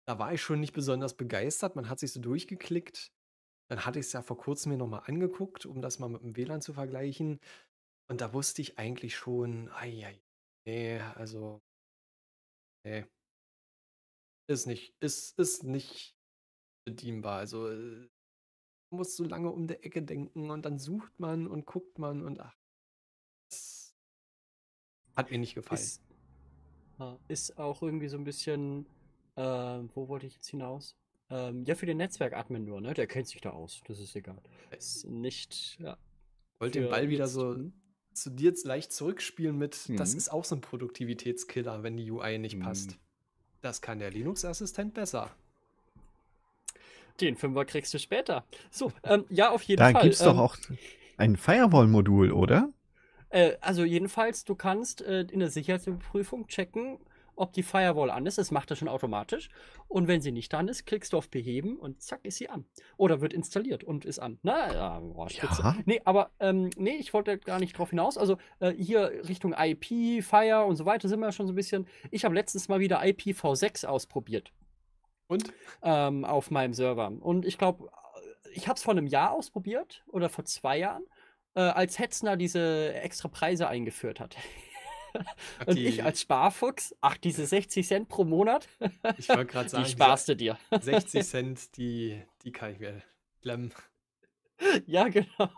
Da war ich schon nicht besonders begeistert. Man hat sich so durchgeklickt. Dann hatte ich es ja vor kurzem mir nochmal angeguckt, um das mal mit dem WLAN zu vergleichen. Und da wusste ich eigentlich schon, ei, ei, nee, also, nee, ist nicht, ist, ist nicht bedienbar. Also, äh, man muss so lange um die Ecke denken und dann sucht man und guckt man und ach, das hat mir nicht gefallen. Ist, ist auch irgendwie so ein bisschen, äh, wo wollte ich jetzt hinaus? Ähm, ja, für den Netzwerkadmin nur, ne? Der kennt sich da aus. Das ist egal. Ist nicht, ja. wollte den Ball wieder so tun. zu dir jetzt leicht zurückspielen mit, das Mhm. ist auch so ein Produktivitätskiller, wenn die UI nicht passt. Mhm. Das kann der Linux-Assistent besser. Den Fünfer kriegst du später. So, ähm, ja, auf jeden Da Fall. gibt es doch ähm, auch ein Firewall-Modul, oder? Äh, also jedenfalls, du kannst äh, in der Sicherheitsüberprüfung checken, ob die Firewall an ist. Das macht er schon automatisch. Und wenn sie nicht an ist, klickst du auf Beheben und zack, ist sie an. Oder wird installiert und ist an. Na, ja, boah. Ja. Nee, aber ähm, nee, ich wollte gar nicht drauf hinaus. Also äh, hier Richtung IP, Fire und so weiter sind wir schon so ein bisschen. Ich habe letztens mal wieder IPv6 ausprobiert Und? ähm, auf meinem Server. Und ich glaube, ich habe es vor einem Jahr ausprobiert oder vor zwei Jahren, äh, als Hetzner diese extra Preise eingeführt hat. Und die- ich als Sparfuchs, ach, diese 60 Cent pro Monat, Ich wollte gerade <laughs> sagen, die sparst du dir. 60 Cent, die, die kann ich mir klemmen. <laughs> ja, genau.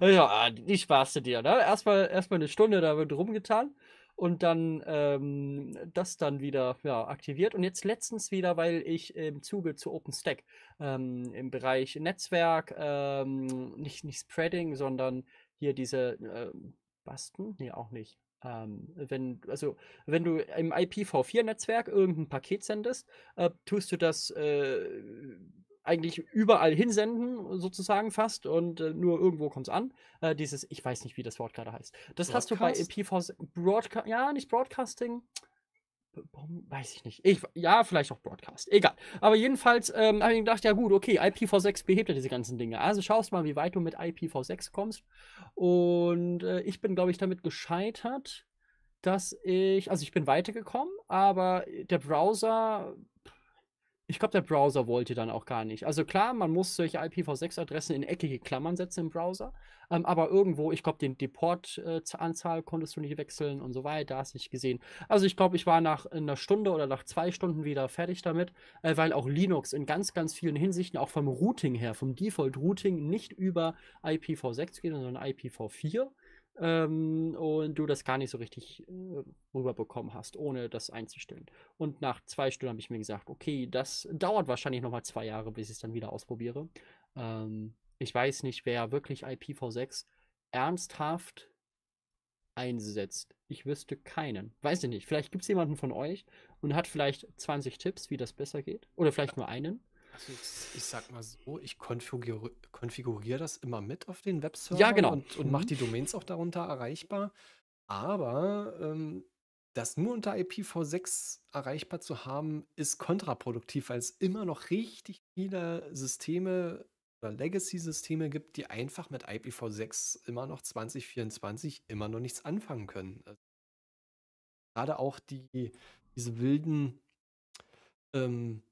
Ja, die sparst du dir. Ne? Erstmal, erstmal eine Stunde da wird rumgetan und dann ähm, das dann wieder ja, aktiviert. Und jetzt letztens wieder, weil ich im Zuge zu OpenStack ähm, im Bereich Netzwerk, ähm, nicht, nicht Spreading, sondern hier diese ähm, Basten? Nee, auch nicht. Ähm, wenn, also, wenn du im IPv4-Netzwerk irgendein Paket sendest, äh, tust du das äh, eigentlich überall hinsenden, sozusagen fast, und äh, nur irgendwo kommt es an. Äh, dieses, ich weiß nicht, wie das Wort gerade heißt. Das hast du bei Broadcast? IPv6, Broadcast, ja, nicht Broadcasting. Weiß ich nicht. Ich, ja, vielleicht auch Broadcast. Egal. Aber jedenfalls ähm, habe ich gedacht, ja gut, okay, IPv6 behebt ja diese ganzen Dinge. Also schaust mal, wie weit du mit IPv6 kommst. Und äh, ich bin, glaube ich, damit gescheitert, dass ich, also ich bin weitergekommen, aber der Browser, ich glaube, der Browser wollte dann auch gar nicht. Also klar, man muss solche IPv6-Adressen in eckige Klammern setzen im Browser, ähm, aber irgendwo, ich glaube, den die Port-Anzahl konntest du nicht wechseln und so weiter, hast nicht gesehen. Also ich glaube, ich war nach einer Stunde oder nach zwei Stunden wieder fertig damit, äh, weil auch Linux in ganz, ganz vielen Hinsichten, auch vom Routing her, vom Default-Routing nicht über IPv6 geht, sondern IPv4 ähm, und du das gar nicht so richtig äh, rüberbekommen hast, ohne das einzustellen. Und nach zwei Stunden habe ich mir gesagt, okay, das dauert wahrscheinlich nochmal zwei Jahre, bis ich es dann wieder ausprobiere. Ähm, ich weiß nicht, wer wirklich IPv6 ernsthaft einsetzt. Ich wüsste keinen. Weiß ich nicht. Vielleicht gibt es jemanden von euch und hat vielleicht 20 Tipps, wie das besser geht. Oder vielleicht nur einen. Also ich, ich sag mal so, ich konfiguriere konfiguriere das immer mit auf den Webserver Ja, genau. und, und Mhm. mache die Domains auch darunter erreichbar. Aber ähm, das nur unter IPv6 erreichbar zu haben, ist kontraproduktiv, weil es immer noch richtig viele Systeme oder Legacy-Systeme gibt, die einfach mit IPv6 immer noch 2024 immer noch nichts anfangen können. Also gerade auch die, diese wilden ähm,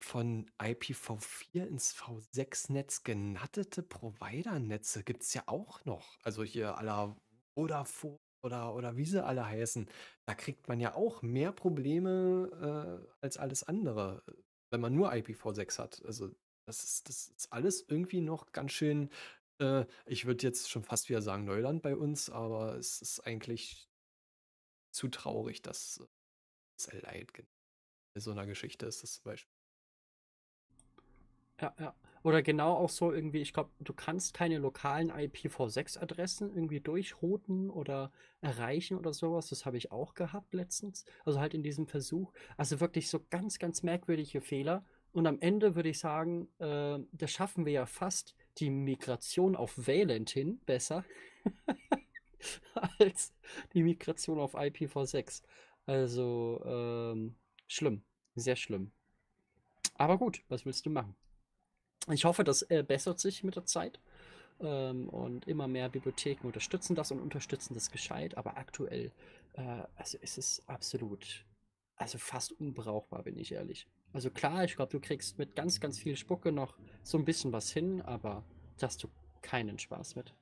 von IPv4 ins V6-Netz genattete Provider-Netze gibt es ja auch noch. Also hier aller Vodafone oder, oder wie sie alle heißen. Da kriegt man ja auch mehr Probleme äh, als alles andere, wenn man nur IPv6 hat. Also das ist, das ist alles irgendwie noch ganz schön, äh, ich würde jetzt schon fast wieder sagen Neuland bei uns, aber es ist eigentlich zu traurig, dass es erleidet. Bei so einer Geschichte ist das zum Beispiel. Ja, ja. Oder genau auch so irgendwie, ich glaube, du kannst keine lokalen IPv6-Adressen irgendwie durchrouten oder erreichen oder sowas. Das habe ich auch gehabt letztens. Also halt in diesem Versuch. Also wirklich so ganz, ganz merkwürdige Fehler. Und am Ende würde ich sagen, äh, da schaffen wir ja fast die Migration auf Valent hin besser <laughs> als die Migration auf IPv6. Also ähm, schlimm, sehr schlimm. Aber gut, was willst du machen? Ich hoffe, das äh, bessert sich mit der Zeit. Ähm, und immer mehr Bibliotheken unterstützen das und unterstützen das gescheit. Aber aktuell, äh, also ist es absolut, also fast unbrauchbar, bin ich ehrlich. Also klar, ich glaube, du kriegst mit ganz, ganz viel Spucke noch so ein bisschen was hin, aber da hast du keinen Spaß mit.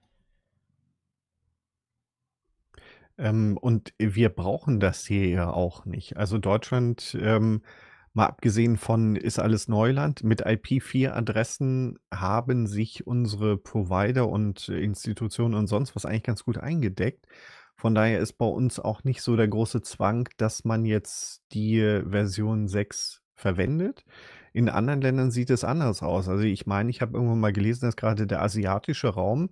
Ähm, und wir brauchen das hier ja auch nicht. Also Deutschland ähm, Mal abgesehen von ist alles Neuland, mit IP4-Adressen haben sich unsere Provider und Institutionen und sonst was eigentlich ganz gut eingedeckt. Von daher ist bei uns auch nicht so der große Zwang, dass man jetzt die Version 6 verwendet. In anderen Ländern sieht es anders aus. Also ich meine, ich habe irgendwann mal gelesen, dass gerade der asiatische Raum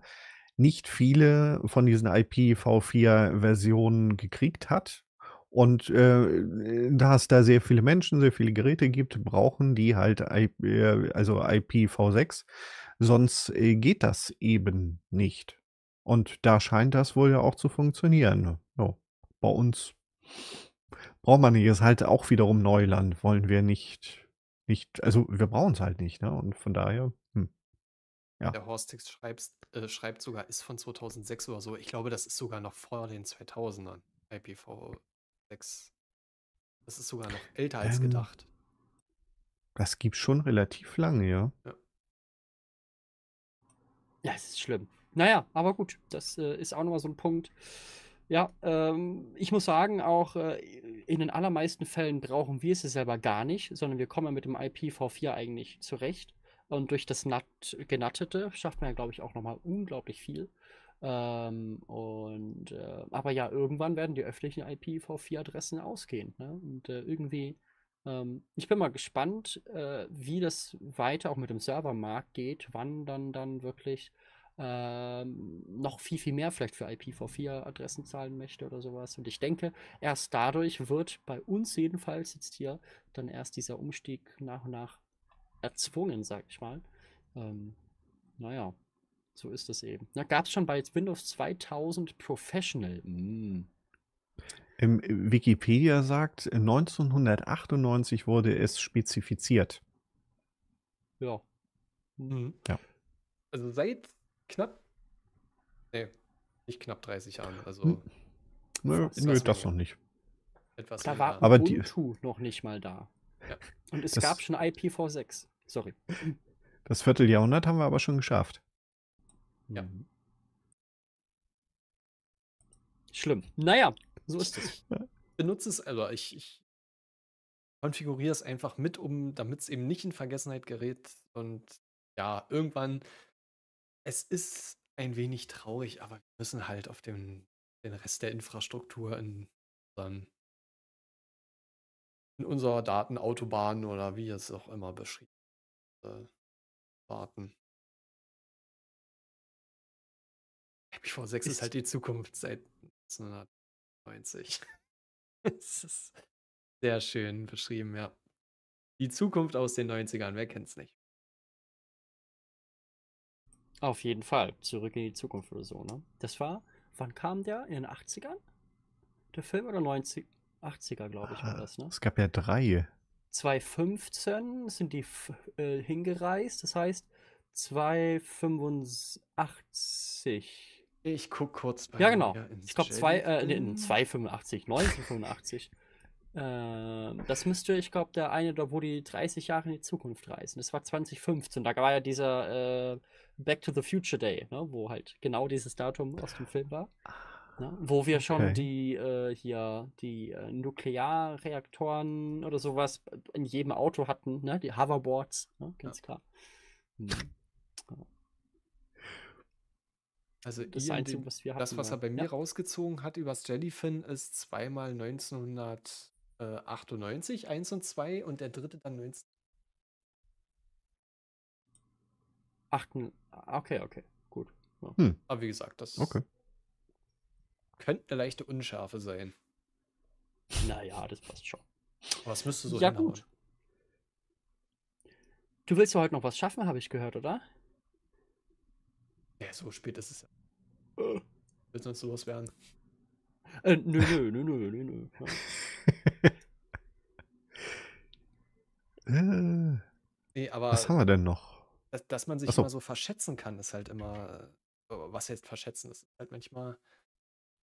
nicht viele von diesen IPv4-Versionen gekriegt hat. Und äh, da es da sehr viele Menschen, sehr viele Geräte gibt, brauchen die halt I, äh, also IPv6. Sonst äh, geht das eben nicht. Und da scheint das wohl ja auch zu funktionieren. Ja, bei uns braucht man nicht. Ist halt auch wiederum Neuland. Wollen wir nicht, nicht, also wir brauchen es halt nicht. Ne? Und von daher, hm. Ja. Der Horstix schreibt, äh, schreibt sogar, ist von 2006 oder so. Ich glaube, das ist sogar noch vor den 2000ern. IPv 6. Das ist sogar noch älter als ähm, gedacht. Das gibt schon relativ lange, ja. Ja, ja es ist schlimm. Naja, aber gut, das äh, ist auch nochmal so ein Punkt. Ja, ähm, ich muss sagen, auch äh, in den allermeisten Fällen brauchen wir es selber gar nicht, sondern wir kommen mit dem IPv4 eigentlich zurecht. Und durch das Nat Genattete schafft man ja, glaube ich, auch nochmal unglaublich viel. Ähm, und äh, aber ja, irgendwann werden die öffentlichen IPv4-Adressen ausgehen. Ne? Und äh, irgendwie, ähm, ich bin mal gespannt, äh, wie das weiter auch mit dem Servermarkt geht, wann dann dann wirklich ähm, noch viel, viel mehr vielleicht für IPv4-Adressen zahlen möchte oder sowas. Und ich denke, erst dadurch wird bei uns jedenfalls jetzt hier dann erst dieser Umstieg nach und nach erzwungen, sag ich mal. Ähm, naja. So ist es eben. Da gab es schon bei Windows 2000 Professional. Mm. Im Wikipedia sagt, 1998 wurde es spezifiziert. Ja. Mhm. Ja. Also seit knapp, nee, nicht knapp 30 Jahren. Also hm. Nö, nö das noch nicht. Etwas da war aber Ubuntu die, noch nicht mal da. Ja. Und es das, gab schon IPv6. Sorry. Das Vierteljahrhundert haben wir aber schon geschafft. Ja. Mhm. Schlimm. Naja, so ist es. Benutze es, also ich, ich konfiguriere es einfach mit, um, damit es eben nicht in Vergessenheit gerät. Und ja, irgendwann, es ist ein wenig traurig, aber wir müssen halt auf den, den Rest der Infrastruktur in, unseren, in unserer Datenautobahn oder wie es auch immer beschrieben äh, warten. IPv6 ist halt die Zukunft seit 1990. <laughs> Es ist sehr schön beschrieben, ja. Die Zukunft aus den 90ern, wer kennt's nicht? Auf jeden Fall. Zurück in die Zukunft oder so, ne? Das war, wann kam der? In den 80ern? Der Film oder 90? 80er, glaube ich, war ah, das, ne? Es gab ja drei. 2015 sind die äh, hingereist, das heißt 285 ich guck kurz bei Ja, genau. Ich glaube, äh, nee, 285, 1985. äh, das müsste, ich glaube, der eine, wo die 30 Jahre in die Zukunft reisen. Das war 2015. Da war ja dieser äh, Back to the Future Day, ne, wo halt genau dieses Datum aus dem Film war. Ne, wo wir schon okay. die äh, hier die äh, Nuklearreaktoren oder sowas in jedem Auto hatten, ne? Die Hoverboards, ne? ganz ja. klar. Hm. <laughs> Also das Einzige, was wir hatten. Das, was er bei mir ja. rausgezogen hat übers Jellyfin, ist zweimal 1998, 1 und 2 und der dritte dann 19. Achten. Okay, okay, gut. Aber wie gesagt, das Okay. könnte eine leichte Unschärfe sein. Naja, das passt schon. Aber es müsste so ja, hinhauen. gut. Du willst ja heute noch was schaffen, habe ich gehört, oder? Ja, so spät ist es ja. Äh. Wird sonst sowas werden? Äh, nö, nö, nö, nö, nö, nö. <laughs> Ja. Äh, Nee, aber was haben wir denn noch? dass, dass man sich Ach so. immer so verschätzen kann, ist halt immer, äh, was jetzt verschätzen ist, ist halt manchmal,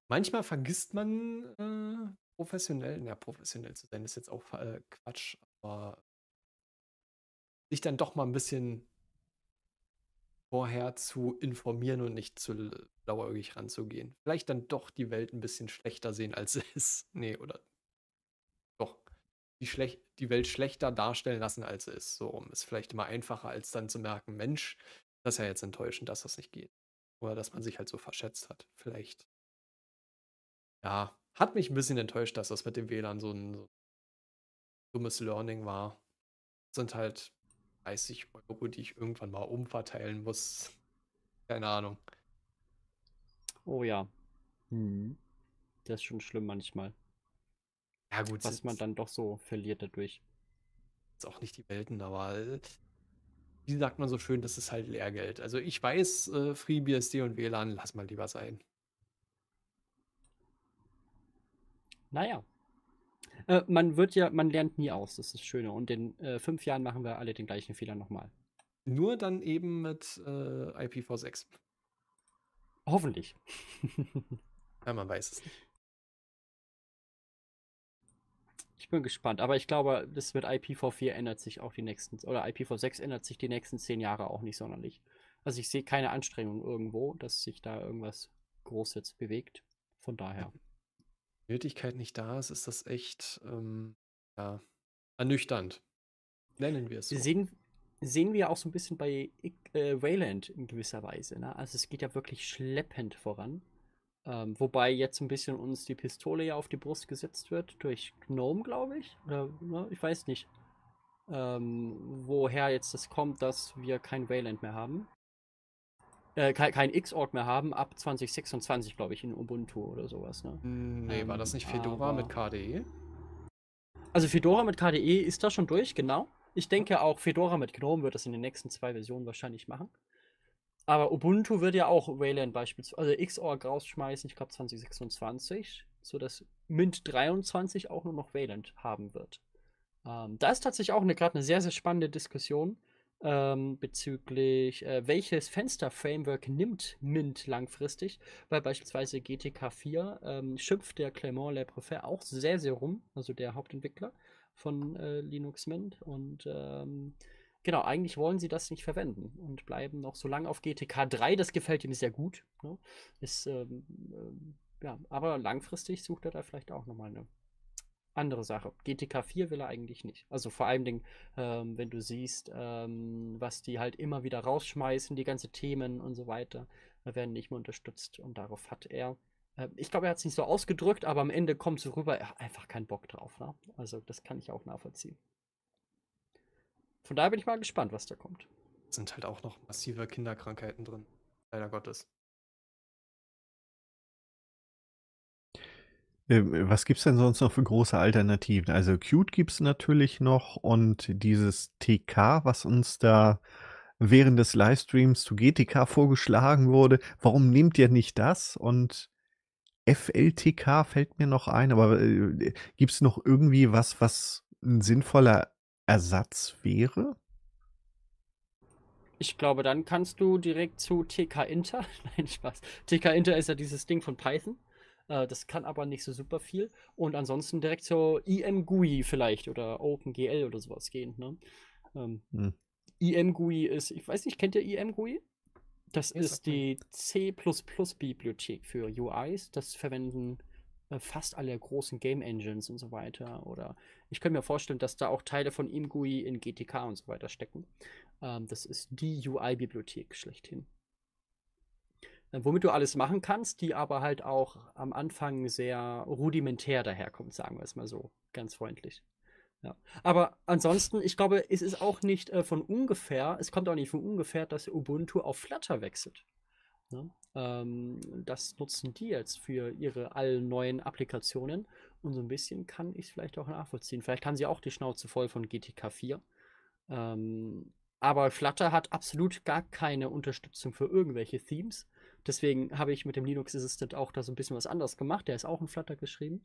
manchmal vergisst man äh, professionell, ja, professionell zu sein, ist jetzt auch äh, Quatsch, aber sich dann doch mal ein bisschen vorher zu informieren und nicht zu blauäugig ranzugehen. Vielleicht dann doch die Welt ein bisschen schlechter sehen, als <laughs> sie ist. Nee, oder doch. Die, schlech die Welt schlechter darstellen lassen, als sie ist. So rum. Ist vielleicht immer einfacher, als dann zu merken, Mensch, das ist ja jetzt enttäuschend, dass das nicht geht. Oder dass man sich halt so verschätzt hat. Vielleicht. Ja, hat mich ein bisschen enttäuscht, dass das mit dem WLAN so ein, so ein dummes Learning war. sind halt 30 Euro, die ich irgendwann mal umverteilen muss. Keine Ahnung. Oh ja. Hm. Das ist schon schlimm manchmal, Ja, gut, was ist man dann doch so verliert dadurch. jetzt auch nicht die Welten, aber äh, wie sagt man so schön, das ist halt Lehrgeld. Also ich weiß, äh, FreeBSD und WLAN, lass mal lieber sein. Naja. Äh, man wird ja, man lernt nie aus, das ist das Schöne. Und in äh, fünf Jahren machen wir alle den gleichen Fehler nochmal. Nur dann eben mit äh, IPv6. Hoffentlich. <laughs> Ja, man weiß es nicht. Ich bin gespannt, aber ich glaube, das mit IPv4 ändert sich auch die nächsten, oder IPv6 ändert sich die nächsten zehn Jahre auch nicht sonderlich. Also ich sehe keine Anstrengung irgendwo, dass sich da irgendwas groß jetzt bewegt. Von daher. Nötigkeit nicht da ist, ist das echt ähm, ja, ernüchternd. Nennen wir es so. Sehen, sehen wir auch so ein bisschen bei äh, Wayland in gewisser Weise. Ne? Also es geht ja wirklich schleppend voran. Ähm, wobei jetzt ein bisschen uns die Pistole ja auf die Brust gesetzt wird durch Gnome, glaube ich. Oder ne? ich weiß nicht, ähm, woher jetzt das kommt, dass wir kein Wayland mehr haben. Äh, kein, kein Xorg mehr haben, ab 2026, glaube ich, in Ubuntu oder sowas. Ne? Hm, Nee, war das Ähm, nicht Fedora mit aber- KDE? Also Fedora mit KDE ist da schon durch, genau. Ich denke auch Fedora mit GNOME wird das in den nächsten zwei Versionen wahrscheinlich machen. Aber Ubuntu wird ja auch Wayland beispielsweise, also Xorg rausschmeißen, ich glaube 2026, sodass Mint 23 auch nur noch Wayland haben wird. Ähm, da ist tatsächlich auch gerade eine sehr, sehr spannende Diskussion ähm, bezüglich, äh, welches Fenster-Framework nimmt Mint langfristig, weil beispielsweise GTK 4 ähm, schimpft der Clément Leprefait auch sehr, sehr rum, also der Hauptentwickler von äh, Linux Mint. Und ähm, genau, eigentlich wollen sie das nicht verwenden und bleiben noch so lange auf GTK 3, das gefällt ihnen sehr gut, ne? ist, ähm, ähm, ja, aber langfristig sucht er da vielleicht auch nochmal eine andere Sache. GTK 4 will er eigentlich nicht. Also vor allem, Dingen, ähm, wenn du siehst, ähm, was die halt immer wieder rausschmeißen, die ganzen Themen und so weiter, äh, werden nicht mehr unterstützt. Und darauf hat er, äh, ich glaube, er hat es nicht so ausgedrückt, aber am Ende kommt so rüber, er hat einfach keinen Bock drauf. Ne? Also das kann ich auch nachvollziehen. Von daher bin ich mal gespannt, was da kommt. sind halt auch noch massive Kinderkrankheiten drin. Leider Gottes. Ähm, Was gibt's denn sonst noch für große Alternativen? Also Qt gibt's natürlich noch und dieses TK, was uns da während des Livestreams zu GTK vorgeschlagen wurde. Warum nehmt ihr nicht das? Und FLTK fällt mir noch ein, aber äh, gibt's noch irgendwie was, was ein sinnvoller Ersatz wäre? Ich glaube, dann kannst du direkt zu TK Inter. <laughs> Nein, Spaß. TK Inter ist ja dieses Ding von Python. Äh, das kann aber nicht so super viel. Und ansonsten direkt zur IMGUI vielleicht oder OpenGL oder sowas gehen. Ne? Ähm, Hm. IMGUI ist, ich weiß nicht, kennt ihr IMGUI? Das Nee, ist die C++-Bibliothek für UIs. Das verwenden äh, fast alle großen Game Engines und so weiter. Oder ich könnte mir vorstellen, dass da auch Teile von IMGUI in GTK und so weiter stecken. Ähm, das ist die UI-Bibliothek schlechthin. Äh, womit du alles machen kannst, die aber halt auch am Anfang sehr rudimentär daherkommt, sagen wir es mal so, ganz freundlich. Ja. Aber ansonsten, ich glaube, es ist auch nicht äh, von ungefähr, es kommt auch nicht von ungefähr, dass Ubuntu auf Flutter wechselt. Ne? Ähm, das nutzen die jetzt für ihre allen neuen Applikationen. Und so ein bisschen kann ich es vielleicht auch nachvollziehen. Vielleicht haben sie auch die Schnauze voll von GTK 4. Ähm, aber Flutter hat absolut gar keine Unterstützung für irgendwelche Themes. Deswegen habe ich mit dem Linux Assistant auch da so ein bisschen was anderes gemacht. Der ist auch in Flutter geschrieben.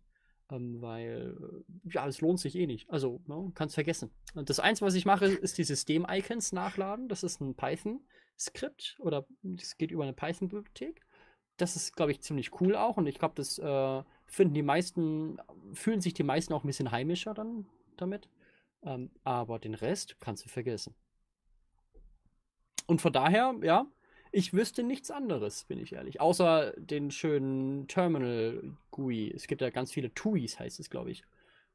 Ähm, weil, äh, ja, es lohnt sich eh nicht. Also, ne, kannst vergessen. Und das Einzige, was ich mache, ist die System-Icons nachladen. Das ist ein Python-Skript oder es geht über eine Python-Bibliothek. Das ist, glaube ich, ziemlich cool auch. Und ich glaube, das äh, finden die meisten, fühlen sich die meisten auch ein bisschen heimischer dann damit. Ähm, aber den Rest kannst du vergessen. Und von daher, ja, ich wüsste nichts anderes, bin ich ehrlich. Außer den schönen Terminal GUI. Es gibt ja ganz viele TUIs, heißt es, glaube ich,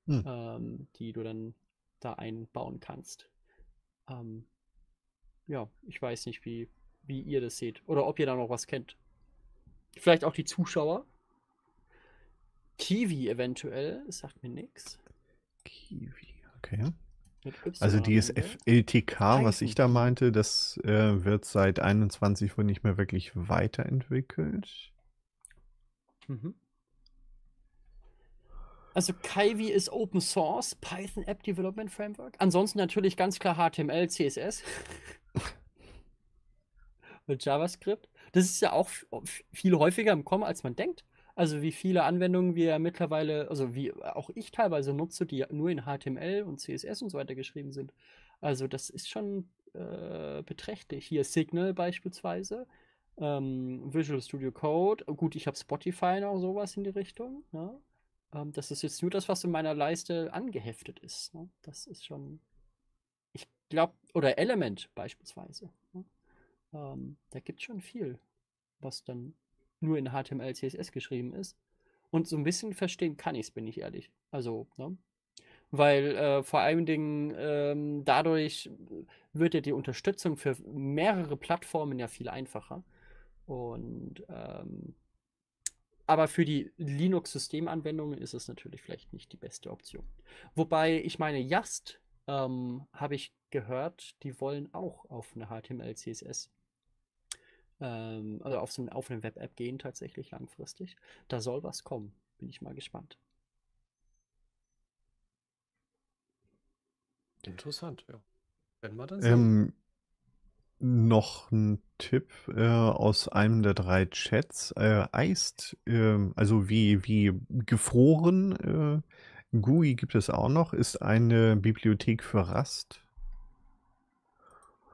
hm. ähm, die du dann da einbauen kannst. Ähm, ja, ich weiß nicht, wie, wie ihr das seht. Oder ob ihr da noch was kennt. Vielleicht auch die Zuschauer. Kiwi eventuell, das sagt mir nichts. Kiwi, okay. Also dieses FLTK, was ich da meinte, das äh, wird seit 21 wohl nicht mehr wirklich weiterentwickelt. Mhm. Also Kivy ist Open Source, Python App Development Framework. Ansonsten natürlich ganz klar HTML, CSS <laughs> mit JavaScript. Das ist ja auch viel häufiger im Kommen, als man denkt. Also wie viele Anwendungen wir mittlerweile, also wie auch ich teilweise nutze, die nur in HTML und CSS und so weiter geschrieben sind. Also das ist schon äh, beträchtlich. Hier Signal beispielsweise, ähm, Visual Studio Code. Gut, ich habe Spotify noch sowas in die Richtung. Ne? Ähm, das ist jetzt nur das, was in meiner Leiste angeheftet ist. Ne? Das ist schon, ich glaube, oder Element beispielsweise. Ne? Ähm, da gibt es schon viel, was dann nur in HTML, CSS geschrieben ist. Und so ein bisschen verstehen kann ich es, bin ich ehrlich. Also, ne? Weil äh, vor allen Dingen ähm, dadurch wird ja die Unterstützung für mehrere Plattformen ja viel einfacher. Und ähm, aber für die Linux-Systemanwendungen ist es natürlich vielleicht nicht die beste Option. Wobei ich meine, Just ähm, habe ich gehört, die wollen auch auf eine HTML, CSS ähm, also auf, so, auf eine Web-App gehen tatsächlich langfristig. Da soll was kommen. Bin ich mal gespannt. Interessant, ja. Wenn wir dann sehen. Ähm, noch ein Tipp äh, aus einem der drei Chats. Äh, Eist, äh, also wie, wie gefroren, äh, GUI gibt es auch noch, ist eine Bibliothek für Rust.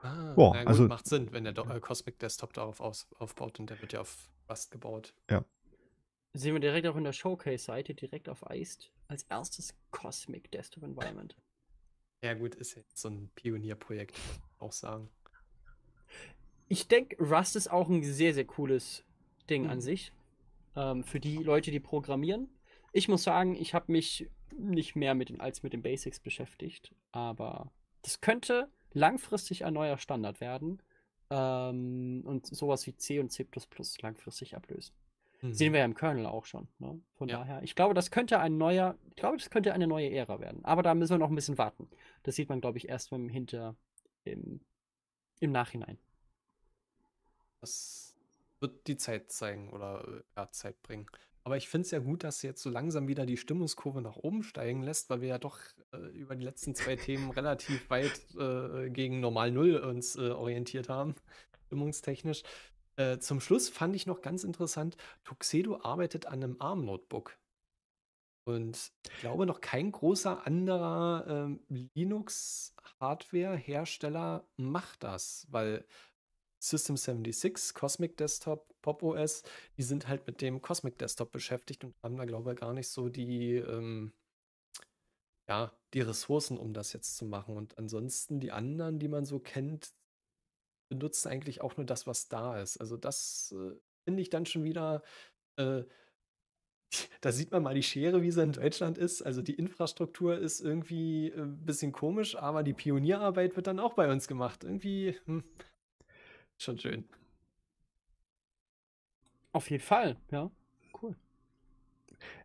Ah, Boah, gut, also macht Sinn, wenn der Do äh, Cosmic Desktop darauf aus aufbaut und der wird ja auf Rust gebaut. Ja. Sehen wir direkt auch in der Showcase-Seite, direkt auf Iced, als erstes Cosmic Desktop Environment. Ja, gut, ist ja so ein Pionierprojekt, auch sagen. Ich denke, Rust ist auch ein sehr, sehr cooles Ding mhm. an sich. Ähm, für die Leute, die programmieren. Ich muss sagen, ich habe mich nicht mehr mit den, als mit den Basics beschäftigt. Aber das könnte langfristig ein neuer Standard werden ähm, und sowas wie C und C langfristig ablösen. Mhm. Sehen wir ja im Kernel auch schon. Ne? Von ja. daher, ich glaube, das könnte ein neuer, ich glaube, das könnte eine neue Ära werden. Aber da müssen wir noch ein bisschen warten. Das sieht man, glaube ich, erst im Hinter, im, im Nachhinein. Das wird die Zeit zeigen oder ja, Zeit bringen. Aber ich finde es ja gut, dass jetzt so langsam wieder die Stimmungskurve nach oben steigen lässt, weil wir ja doch äh, über die letzten zwei Themen relativ weit äh, gegen Normal Null uns äh, orientiert haben, <laughs> stimmungstechnisch. Äh, zum Schluss fand ich noch ganz interessant, Tuxedo arbeitet an einem ARM-Notebook. Und ich glaube, noch kein großer anderer ähm, Linux-Hardware-Hersteller macht das, weil System 76, Cosmic Desktop, Pop OS, die sind halt mit dem Cosmic Desktop beschäftigt und haben da, glaube ich, gar nicht so die, ähm, ja, die Ressourcen, um das jetzt zu machen. Und ansonsten die anderen, die man so kennt, benutzen eigentlich auch nur das, was da ist. Also das äh, finde ich dann schon wieder, äh, <laughs> da sieht man mal die Schere, wie sie in Deutschland ist. Also die Infrastruktur ist irgendwie ein äh, bisschen komisch, aber die Pionierarbeit wird dann auch bei uns gemacht. Irgendwie, hm, Schon schön. Auf jeden Fall, ja. Cool.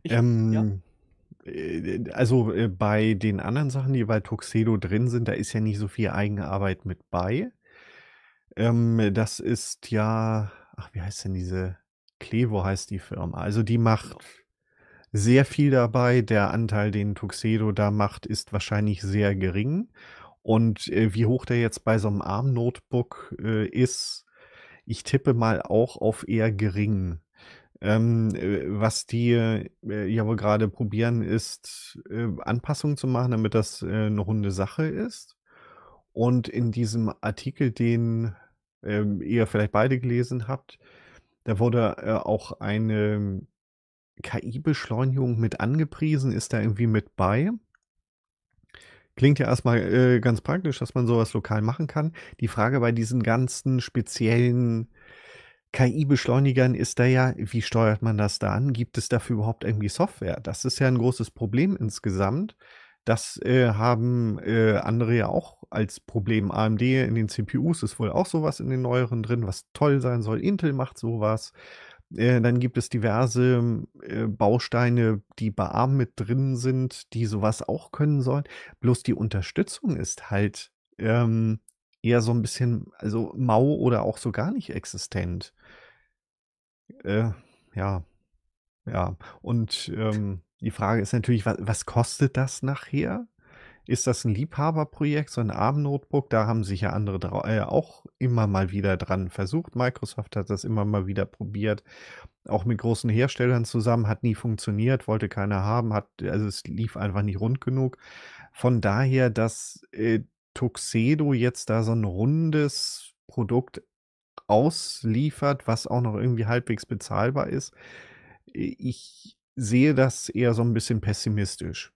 Ich, ähm, ja. äh, also äh, bei den anderen Sachen, die bei Tuxedo drin sind, da ist ja nicht so viel Eigenarbeit mit bei. Ähm, das ist ja, ach, wie heißt denn diese? Clevo heißt die Firma. Also die macht sehr viel dabei. Der Anteil, den Tuxedo da macht, ist wahrscheinlich sehr gering. Und äh, wie hoch der jetzt bei so einem ARM-Notebook äh, ist, ich tippe mal auch auf eher gering. Ähm, äh, was die äh, ja wohl gerade probieren, ist äh, Anpassungen zu machen, damit das äh, eine runde Sache ist. Und in diesem Artikel, den ähm, ihr vielleicht beide gelesen habt, da wurde äh, auch eine KI-Beschleunigung mit angepriesen, ist da irgendwie mit bei. Klingt ja erstmal äh, ganz praktisch, dass man sowas lokal machen kann. Die Frage bei diesen ganzen speziellen KI-Beschleunigern ist da ja, wie steuert man das da an? Gibt es dafür überhaupt irgendwie Software? Das ist ja ein großes Problem insgesamt. Das äh, haben äh, andere ja auch als Problem. AMD in den CPUs ist wohl auch sowas in den neueren drin, was toll sein soll. Intel macht sowas. Äh, dann gibt es diverse äh, Bausteine, die bei ARM mit drin sind, die sowas auch können sollen. Bloß die Unterstützung ist halt ähm, eher so ein bisschen, also mau oder auch so gar nicht existent. Äh, ja, ja. Und ähm, die Frage ist natürlich, was, was kostet das nachher? Ist das ein Liebhaberprojekt, so ein ARM-Notebook? Da haben sich ja andere äh, auch immer mal wieder dran versucht. Microsoft hat das immer mal wieder probiert. Auch mit großen Herstellern zusammen, hat nie funktioniert, wollte keiner haben, hat, also es lief einfach nicht rund genug. Von daher, dass äh, Tuxedo jetzt da so ein rundes Produkt ausliefert, was auch noch irgendwie halbwegs bezahlbar ist, ich sehe das eher so ein bisschen pessimistisch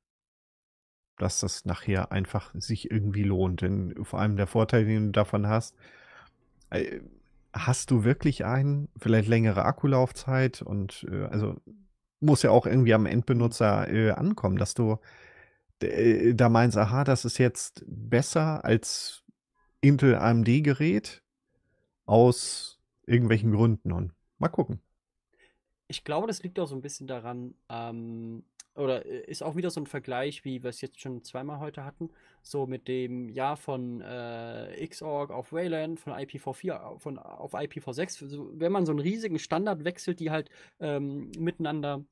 dass das nachher einfach sich irgendwie lohnt. Denn vor allem der Vorteil, den du davon hast, äh, hast du wirklich einen, vielleicht längere Akkulaufzeit und äh, also muss ja auch irgendwie am Endbenutzer äh, ankommen, dass du äh, da meinst, aha, das ist jetzt besser als Intel AMD Gerät aus irgendwelchen Gründen und mal gucken. Ich glaube, das liegt auch so ein bisschen daran, ähm, oder äh, ist auch wieder so ein Vergleich, wie wir es jetzt schon zweimal heute hatten, so mit dem Jahr von äh, Xorg auf Wayland, von IPv4 von, auf IPv6. Also, wenn man so einen riesigen Standard wechselt, die halt ähm, miteinander,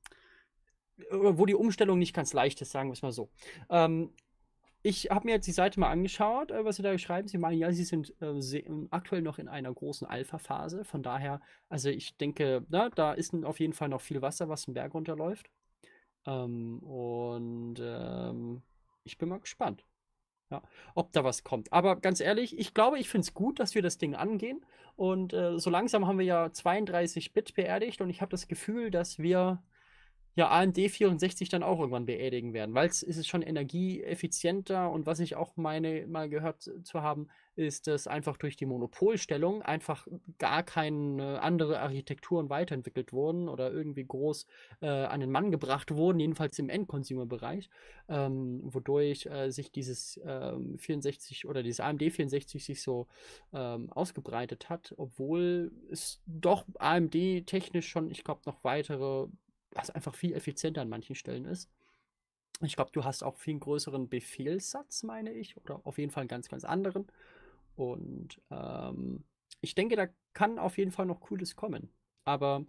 wo die Umstellung nicht ganz leicht ist, sagen wir es mal so. Ähm, ich habe mir jetzt die Seite mal angeschaut, äh, was sie da schreiben. Sie meinen, ja, sie sind äh, aktuell noch in einer großen Alpha-Phase. Von daher, also ich denke, na, da ist auf jeden Fall noch viel Wasser, was den Berg runterläuft. Ähm, und ähm, ich bin mal gespannt, ja, ob da was kommt. Aber ganz ehrlich, ich glaube, ich finde es gut, dass wir das Ding angehen. Und äh, so langsam haben wir ja 32 Bit beerdigt und ich habe das Gefühl, dass wir ja AMD 64 dann auch irgendwann beerdigen werden, weil es ist schon energieeffizienter und was ich auch meine mal gehört zu haben, ist, dass einfach durch die Monopolstellung einfach gar keine andere Architekturen weiterentwickelt wurden oder irgendwie groß äh, an den Mann gebracht wurden, jedenfalls im Endconsumer-Bereich, ähm, wodurch äh, sich dieses ähm, 64 oder dieses AMD 64 sich so ähm, ausgebreitet hat, obwohl es doch AMD technisch schon, ich glaube, noch weitere was einfach viel effizienter an manchen Stellen ist. Ich glaube, du hast auch viel größeren Befehlssatz, meine ich, oder auf jeden Fall einen ganz, ganz anderen. Und ähm, ich denke, da kann auf jeden Fall noch Cooles kommen. Aber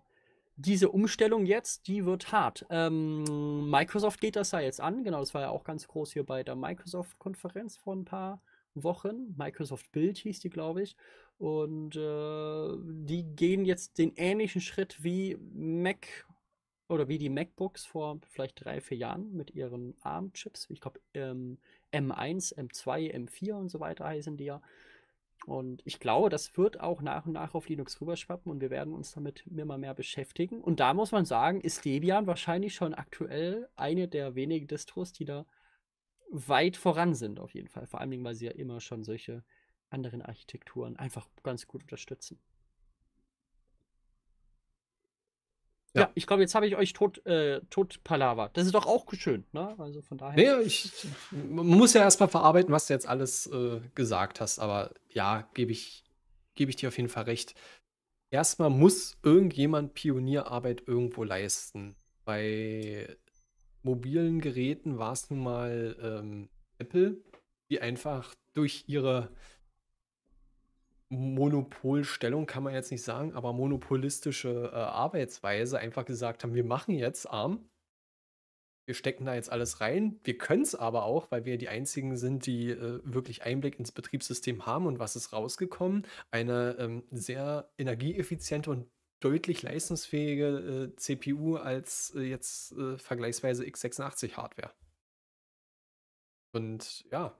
diese Umstellung jetzt, die wird hart. Ähm, Microsoft geht das ja jetzt an. Genau, das war ja auch ganz groß hier bei der Microsoft-Konferenz vor ein paar Wochen. Microsoft Build hieß die, glaube ich. Und äh, die gehen jetzt den ähnlichen Schritt wie Mac oder wie die MacBooks vor vielleicht drei, vier Jahren mit ihren ARM-Chips. Ich glaube, ähm, M1, M2, M4 und so weiter heißen die ja. Und ich glaube, das wird auch nach und nach auf Linux rüberschwappen und wir werden uns damit immer mehr beschäftigen. Und da muss man sagen, ist Debian wahrscheinlich schon aktuell eine der wenigen Distros, die da weit voran sind, auf jeden Fall. Vor allem, weil sie ja immer schon solche anderen Architekturen einfach ganz gut unterstützen. Ja, ja ich glaube, jetzt habe ich euch tot, äh, tot Palaver. Das ist doch auch schön, ne? Also von daher. Nee, ich, man muss ja erstmal verarbeiten, was du jetzt alles äh, gesagt hast. Aber ja, gebe ich, geb ich dir auf jeden Fall recht. Erstmal muss irgendjemand Pionierarbeit irgendwo leisten. Bei mobilen Geräten war es nun mal ähm, Apple, die einfach durch ihre Monopolstellung kann man jetzt nicht sagen, aber monopolistische äh, Arbeitsweise einfach gesagt haben, wir machen jetzt ARM. Wir stecken da jetzt alles rein. Wir können es aber auch, weil wir die einzigen sind, die äh, wirklich Einblick ins Betriebssystem haben. Und was ist rausgekommen? Eine ähm, sehr energieeffiziente und deutlich leistungsfähige äh, CPU als äh, jetzt äh, vergleichsweise x86 Hardware. Und ja,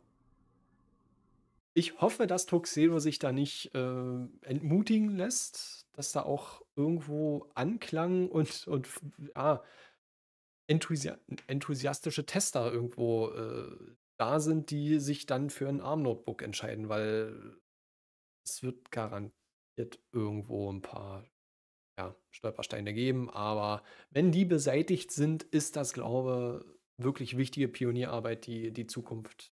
ich hoffe, dass Tuxedo sich da nicht äh, entmutigen lässt, dass da auch irgendwo Anklang und, und ja, enthusi enthusiastische Tester irgendwo äh, da sind, die sich dann für ein ARM-Notebook entscheiden, weil es wird garantiert irgendwo ein paar ja, Stolpersteine geben. Aber wenn die beseitigt sind, ist das, glaube ich, wirklich wichtige Pionierarbeit, die die Zukunft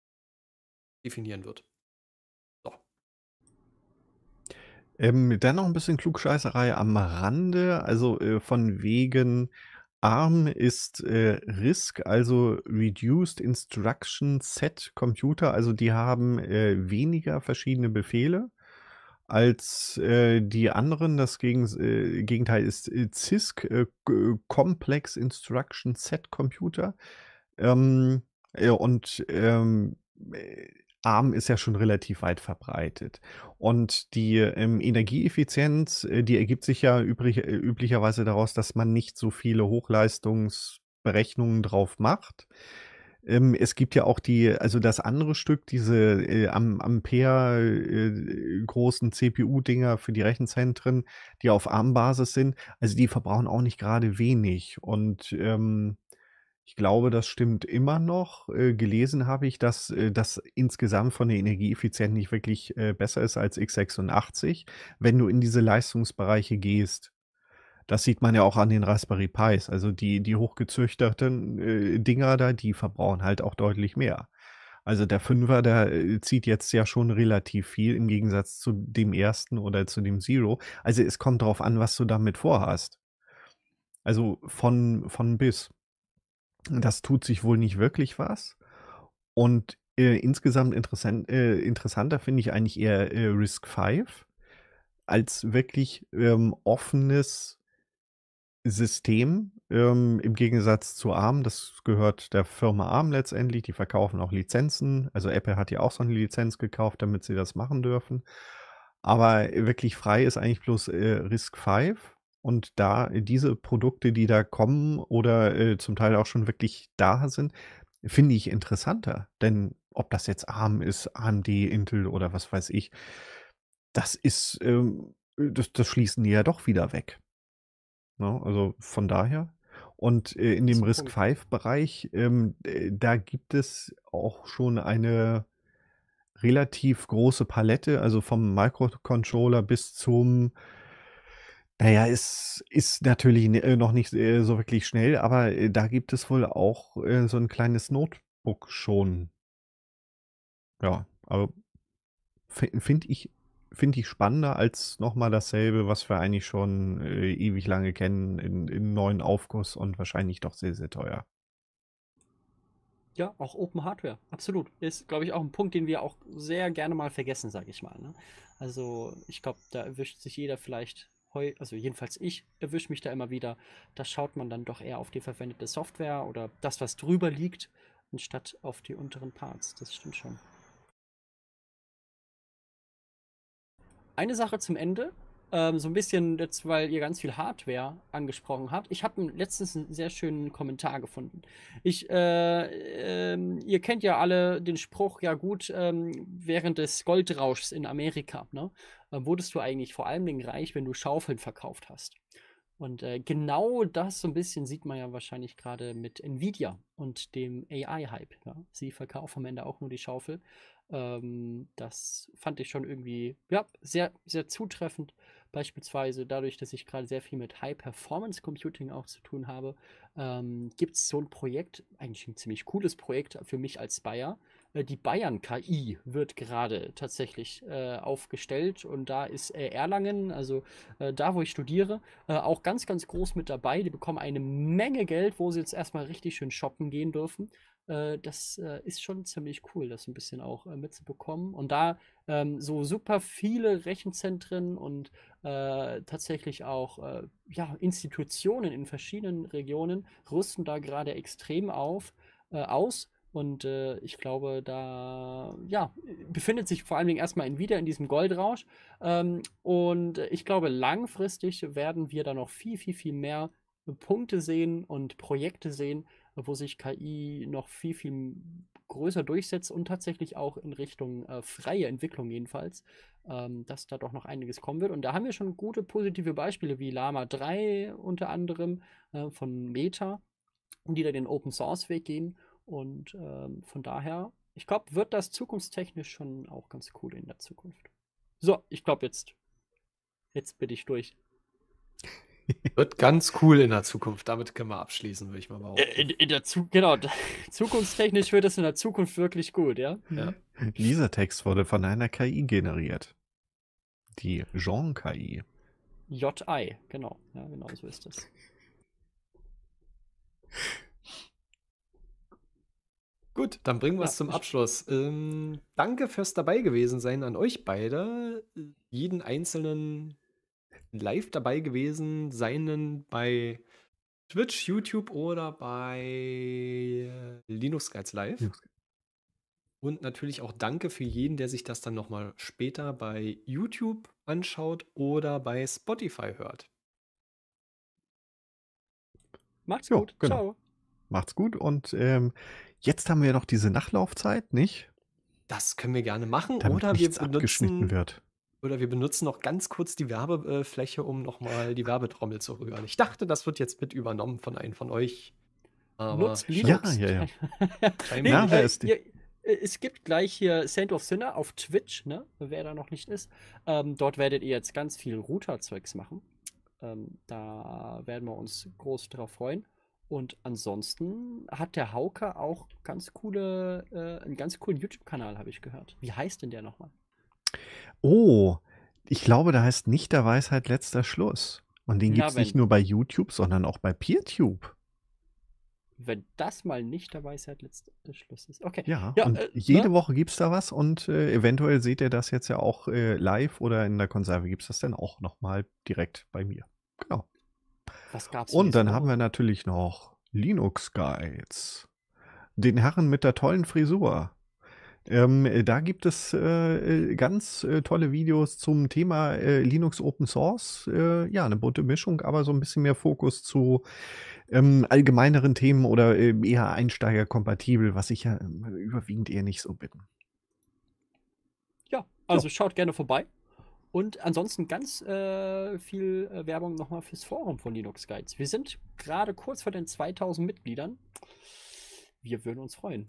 definieren wird. Ähm, dann noch ein bisschen Klugscheißerei am Rande. Also, äh, von wegen ARM ist, äh, RISC, also Reduced Instruction Set Computer. Also, die haben, äh, weniger verschiedene Befehle als, äh, die anderen. Das Gegen äh, Gegenteil ist, äh, CISC, äh, Complex Instruction Set Computer. Ähm, ja, und, ähm, äh ARM ist ja schon relativ weit verbreitet. Und die, ähm, Energieeffizienz, äh, die ergibt sich ja übrig äh, üblicherweise daraus, dass man nicht so viele Hochleistungsberechnungen drauf macht. Ähm, es gibt ja auch die also das andere Stück, diese, äh, Am Ampere, äh, großen CPU-Dinger für die Rechenzentren, die auf ARM-Basis sind. Also, die verbrauchen auch nicht gerade wenig und, ähm ich glaube, das stimmt immer noch. Äh, gelesen habe ich, dass äh, das insgesamt von der Energieeffizienz nicht wirklich äh, besser ist als x86, wenn du in diese Leistungsbereiche gehst. Das sieht man ja auch an den Raspberry Pis. Also die, die hochgezüchteten äh, Dinger da, die verbrauchen halt auch deutlich mehr. Also der Fünfer, der äh, zieht jetzt ja schon relativ viel im Gegensatz zu dem ersten oder zu dem Zero. Also es kommt darauf an, was du damit vorhast. Also von, von bis. Das tut sich wohl nicht wirklich was. Und, äh, insgesamt interessant äh, interessanter finde ich eigentlich eher, äh, RISC-V als wirklich, ähm, offenes System, ähm, im Gegensatz zu ARM. Das gehört der Firma ARM letztendlich. Die verkaufen auch Lizenzen. Also, Apple hat ja auch so eine Lizenz gekauft, damit sie das machen dürfen. Aber wirklich frei ist eigentlich bloß, äh, RISC-V. Und da diese Produkte, die da kommen oder, äh, zum Teil auch schon wirklich da sind, finde ich interessanter. Denn ob das jetzt ARM ist, AMD, Intel oder was weiß ich, das ist, ähm, das das schließen die ja doch wieder weg. Ne, also von daher. Und, äh, in dem RISC-V-Bereich, ähm, äh, da gibt es auch schon eine relativ große Palette, also vom Microcontroller bis zum naja, es ist natürlich äh, noch nicht, äh, so wirklich schnell, aber, äh, da gibt es wohl auch, so ein kleines Notebook schon. Ja, aber finde ich finde ich spannender als nochmal dasselbe, was wir eigentlich schon, ewig lange kennen in in neuen Aufguss und wahrscheinlich doch sehr, sehr teuer. Ja, auch Open Hardware, absolut. Ist, glaube ich, auch ein Punkt, den wir auch sehr gerne mal vergessen, sage ich mal, ne? Also, ich glaube, da erwischt sich jeder vielleicht also jedenfalls ich erwische mich da immer wieder, da schaut man dann doch eher auf die verwendete Software oder das, was drüber liegt, anstatt auf die unteren Parts. Das stimmt schon. Eine Sache zum Ende, ähm, so ein bisschen jetzt, weil ihr ganz viel Hardware angesprochen habt. Ich habe letztens einen sehr schönen Kommentar gefunden. Ich, äh, äh, ihr kennt ja alle den Spruch, ja gut, ähm, während des Goldrauschs in Amerika, ne, äh, wurdest du eigentlich vor allem reich, wenn du Schaufeln verkauft hast. Und äh, genau das so ein bisschen sieht man ja wahrscheinlich gerade mit Nvidia und dem AI-Hype. Ja? Sie verkaufen am Ende auch nur die Schaufel. Ähm, das fand ich schon irgendwie ja, sehr, sehr zutreffend. Beispielsweise dadurch, dass ich gerade sehr viel mit High-Performance-Computing auch zu tun habe, ähm, gibt es so ein Projekt, eigentlich ein ziemlich cooles Projekt für mich als Bayer, die Bayern-KI wird gerade tatsächlich äh, aufgestellt und da ist äh, Erlangen, also äh, da, wo ich studiere, äh, auch ganz, ganz groß mit dabei. Die bekommen eine Menge Geld, wo sie jetzt erstmal richtig schön shoppen gehen dürfen. Äh, das ist schon ziemlich cool, das ein bisschen auch mitzubekommen. Und da ähm, so super viele Rechenzentren und tatsächlich auch ja, Institutionen in verschiedenen Regionen rüsten da gerade extrem auf, aus und äh, ich glaube, da ja, befindet sich vor allen Dingen erstmal Nvidia in diesem Goldrausch. Ähm, und ich glaube, langfristig werden wir da noch viel, viel, viel mehr Punkte sehen und Projekte sehen, wo sich KI noch viel, viel größer durchsetzt und tatsächlich auch in Richtung äh, freie Entwicklung jedenfalls, ähm, dass da doch noch einiges kommen wird. Und da haben wir schon gute positive Beispiele wie Lama 3 unter anderem äh, von Meta, die da den Open Source Weg gehen und ähm, von daher, ich glaube, wird das zukunftstechnisch schon auch ganz cool in der Zukunft. So, ich glaube jetzt, jetzt bin ich durch. <laughs> Wird ganz cool in der Zukunft. Damit können wir abschließen, würde ich mal behaupten. In, in der Zu genau, <laughs> zukunftstechnisch wird es in der Zukunft wirklich gut, ja? ja. <laughs> Dieser Text wurde von einer KI generiert. Die Jean-KI. JI, genau. Ja, genau so ist es. Gut, dann bringen wir es ja, zum Abschluss. Ähm, danke fürs dabei gewesen sein an euch beide. Jeden einzelnen live dabei gewesen seinen bei Twitch, YouTube oder bei äh, Linux Guides Live. Linux. Und natürlich auch danke für jeden, der sich das dann nochmal später bei YouTube anschaut oder bei Spotify hört. Macht's jo, gut. Genau. Ciao. Macht's gut und ähm, Jetzt haben wir noch diese Nachlaufzeit, nicht? Das können wir gerne machen. Damit oder wir benutzen, wird. Oder wir benutzen noch ganz kurz die Werbefläche, um nochmal die Werbetrommel zu rühren. Ich dachte, das wird jetzt mit übernommen von einem von euch. Aber Nutzt Linux. Ja, ja, ja. <laughs> nee, Na, wer ist die? Äh, es gibt gleich hier Saint of Sinner auf Twitch, ne? wer da noch nicht ist. Ähm, dort werdet ihr jetzt ganz viel Router-Zeugs machen. Ähm, da werden wir uns groß drauf freuen. Und ansonsten hat der Hauke auch ganz coole, äh, einen ganz coolen YouTube-Kanal, habe ich gehört. Wie heißt denn der nochmal? Oh, ich glaube, da heißt nicht der Weisheit letzter Schluss. Und den gibt es nicht nur bei YouTube, sondern auch bei PeerTube. Wenn das mal nicht der Weisheit letzter Schluss ist. Okay. Ja, ja und äh, jede ne? Woche gibt es da was und äh, eventuell seht ihr das jetzt ja auch äh, live oder in der Konserve gibt es das dann auch nochmal direkt bei mir. Genau. Was gab's Und dann haben wir natürlich noch Linux Guides. Den Herren mit der tollen Frisur. Ähm, äh, da gibt es äh, äh, ganz äh, tolle Videos zum Thema äh, Linux Open Source. Äh, ja, eine bunte Mischung, aber so ein bisschen mehr Fokus zu ähm, allgemeineren Themen oder eher einsteigerkompatibel, was ich ja überwiegend eher nicht so bin. Ja, also so. schaut gerne vorbei. Und ansonsten ganz äh, viel äh, Werbung nochmal fürs Forum von Linux Guides. Wir sind gerade kurz vor den 2000 Mitgliedern. Wir würden uns freuen.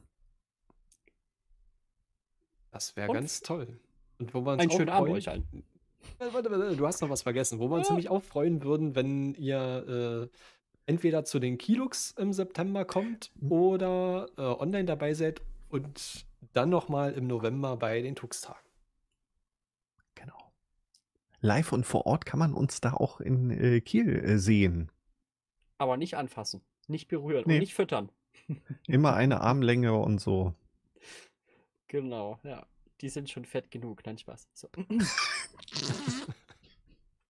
Das wäre ganz toll. Und wo wir uns einen schönen Abend euch allen. Warte, warte, du hast noch was vergessen. Wo wir uns ja. nämlich auch freuen würden, wenn ihr äh, entweder zu den Kilux im September kommt mhm. oder äh, online dabei seid und dann nochmal im November bei den Tux-Tagen live und vor Ort kann man uns da auch in äh, Kiel äh, sehen. Aber nicht anfassen, nicht berühren nee. und nicht füttern. <laughs> Immer eine Armlänge und so. Genau, ja. Die sind schon fett genug, nein Spaß. So. <laughs>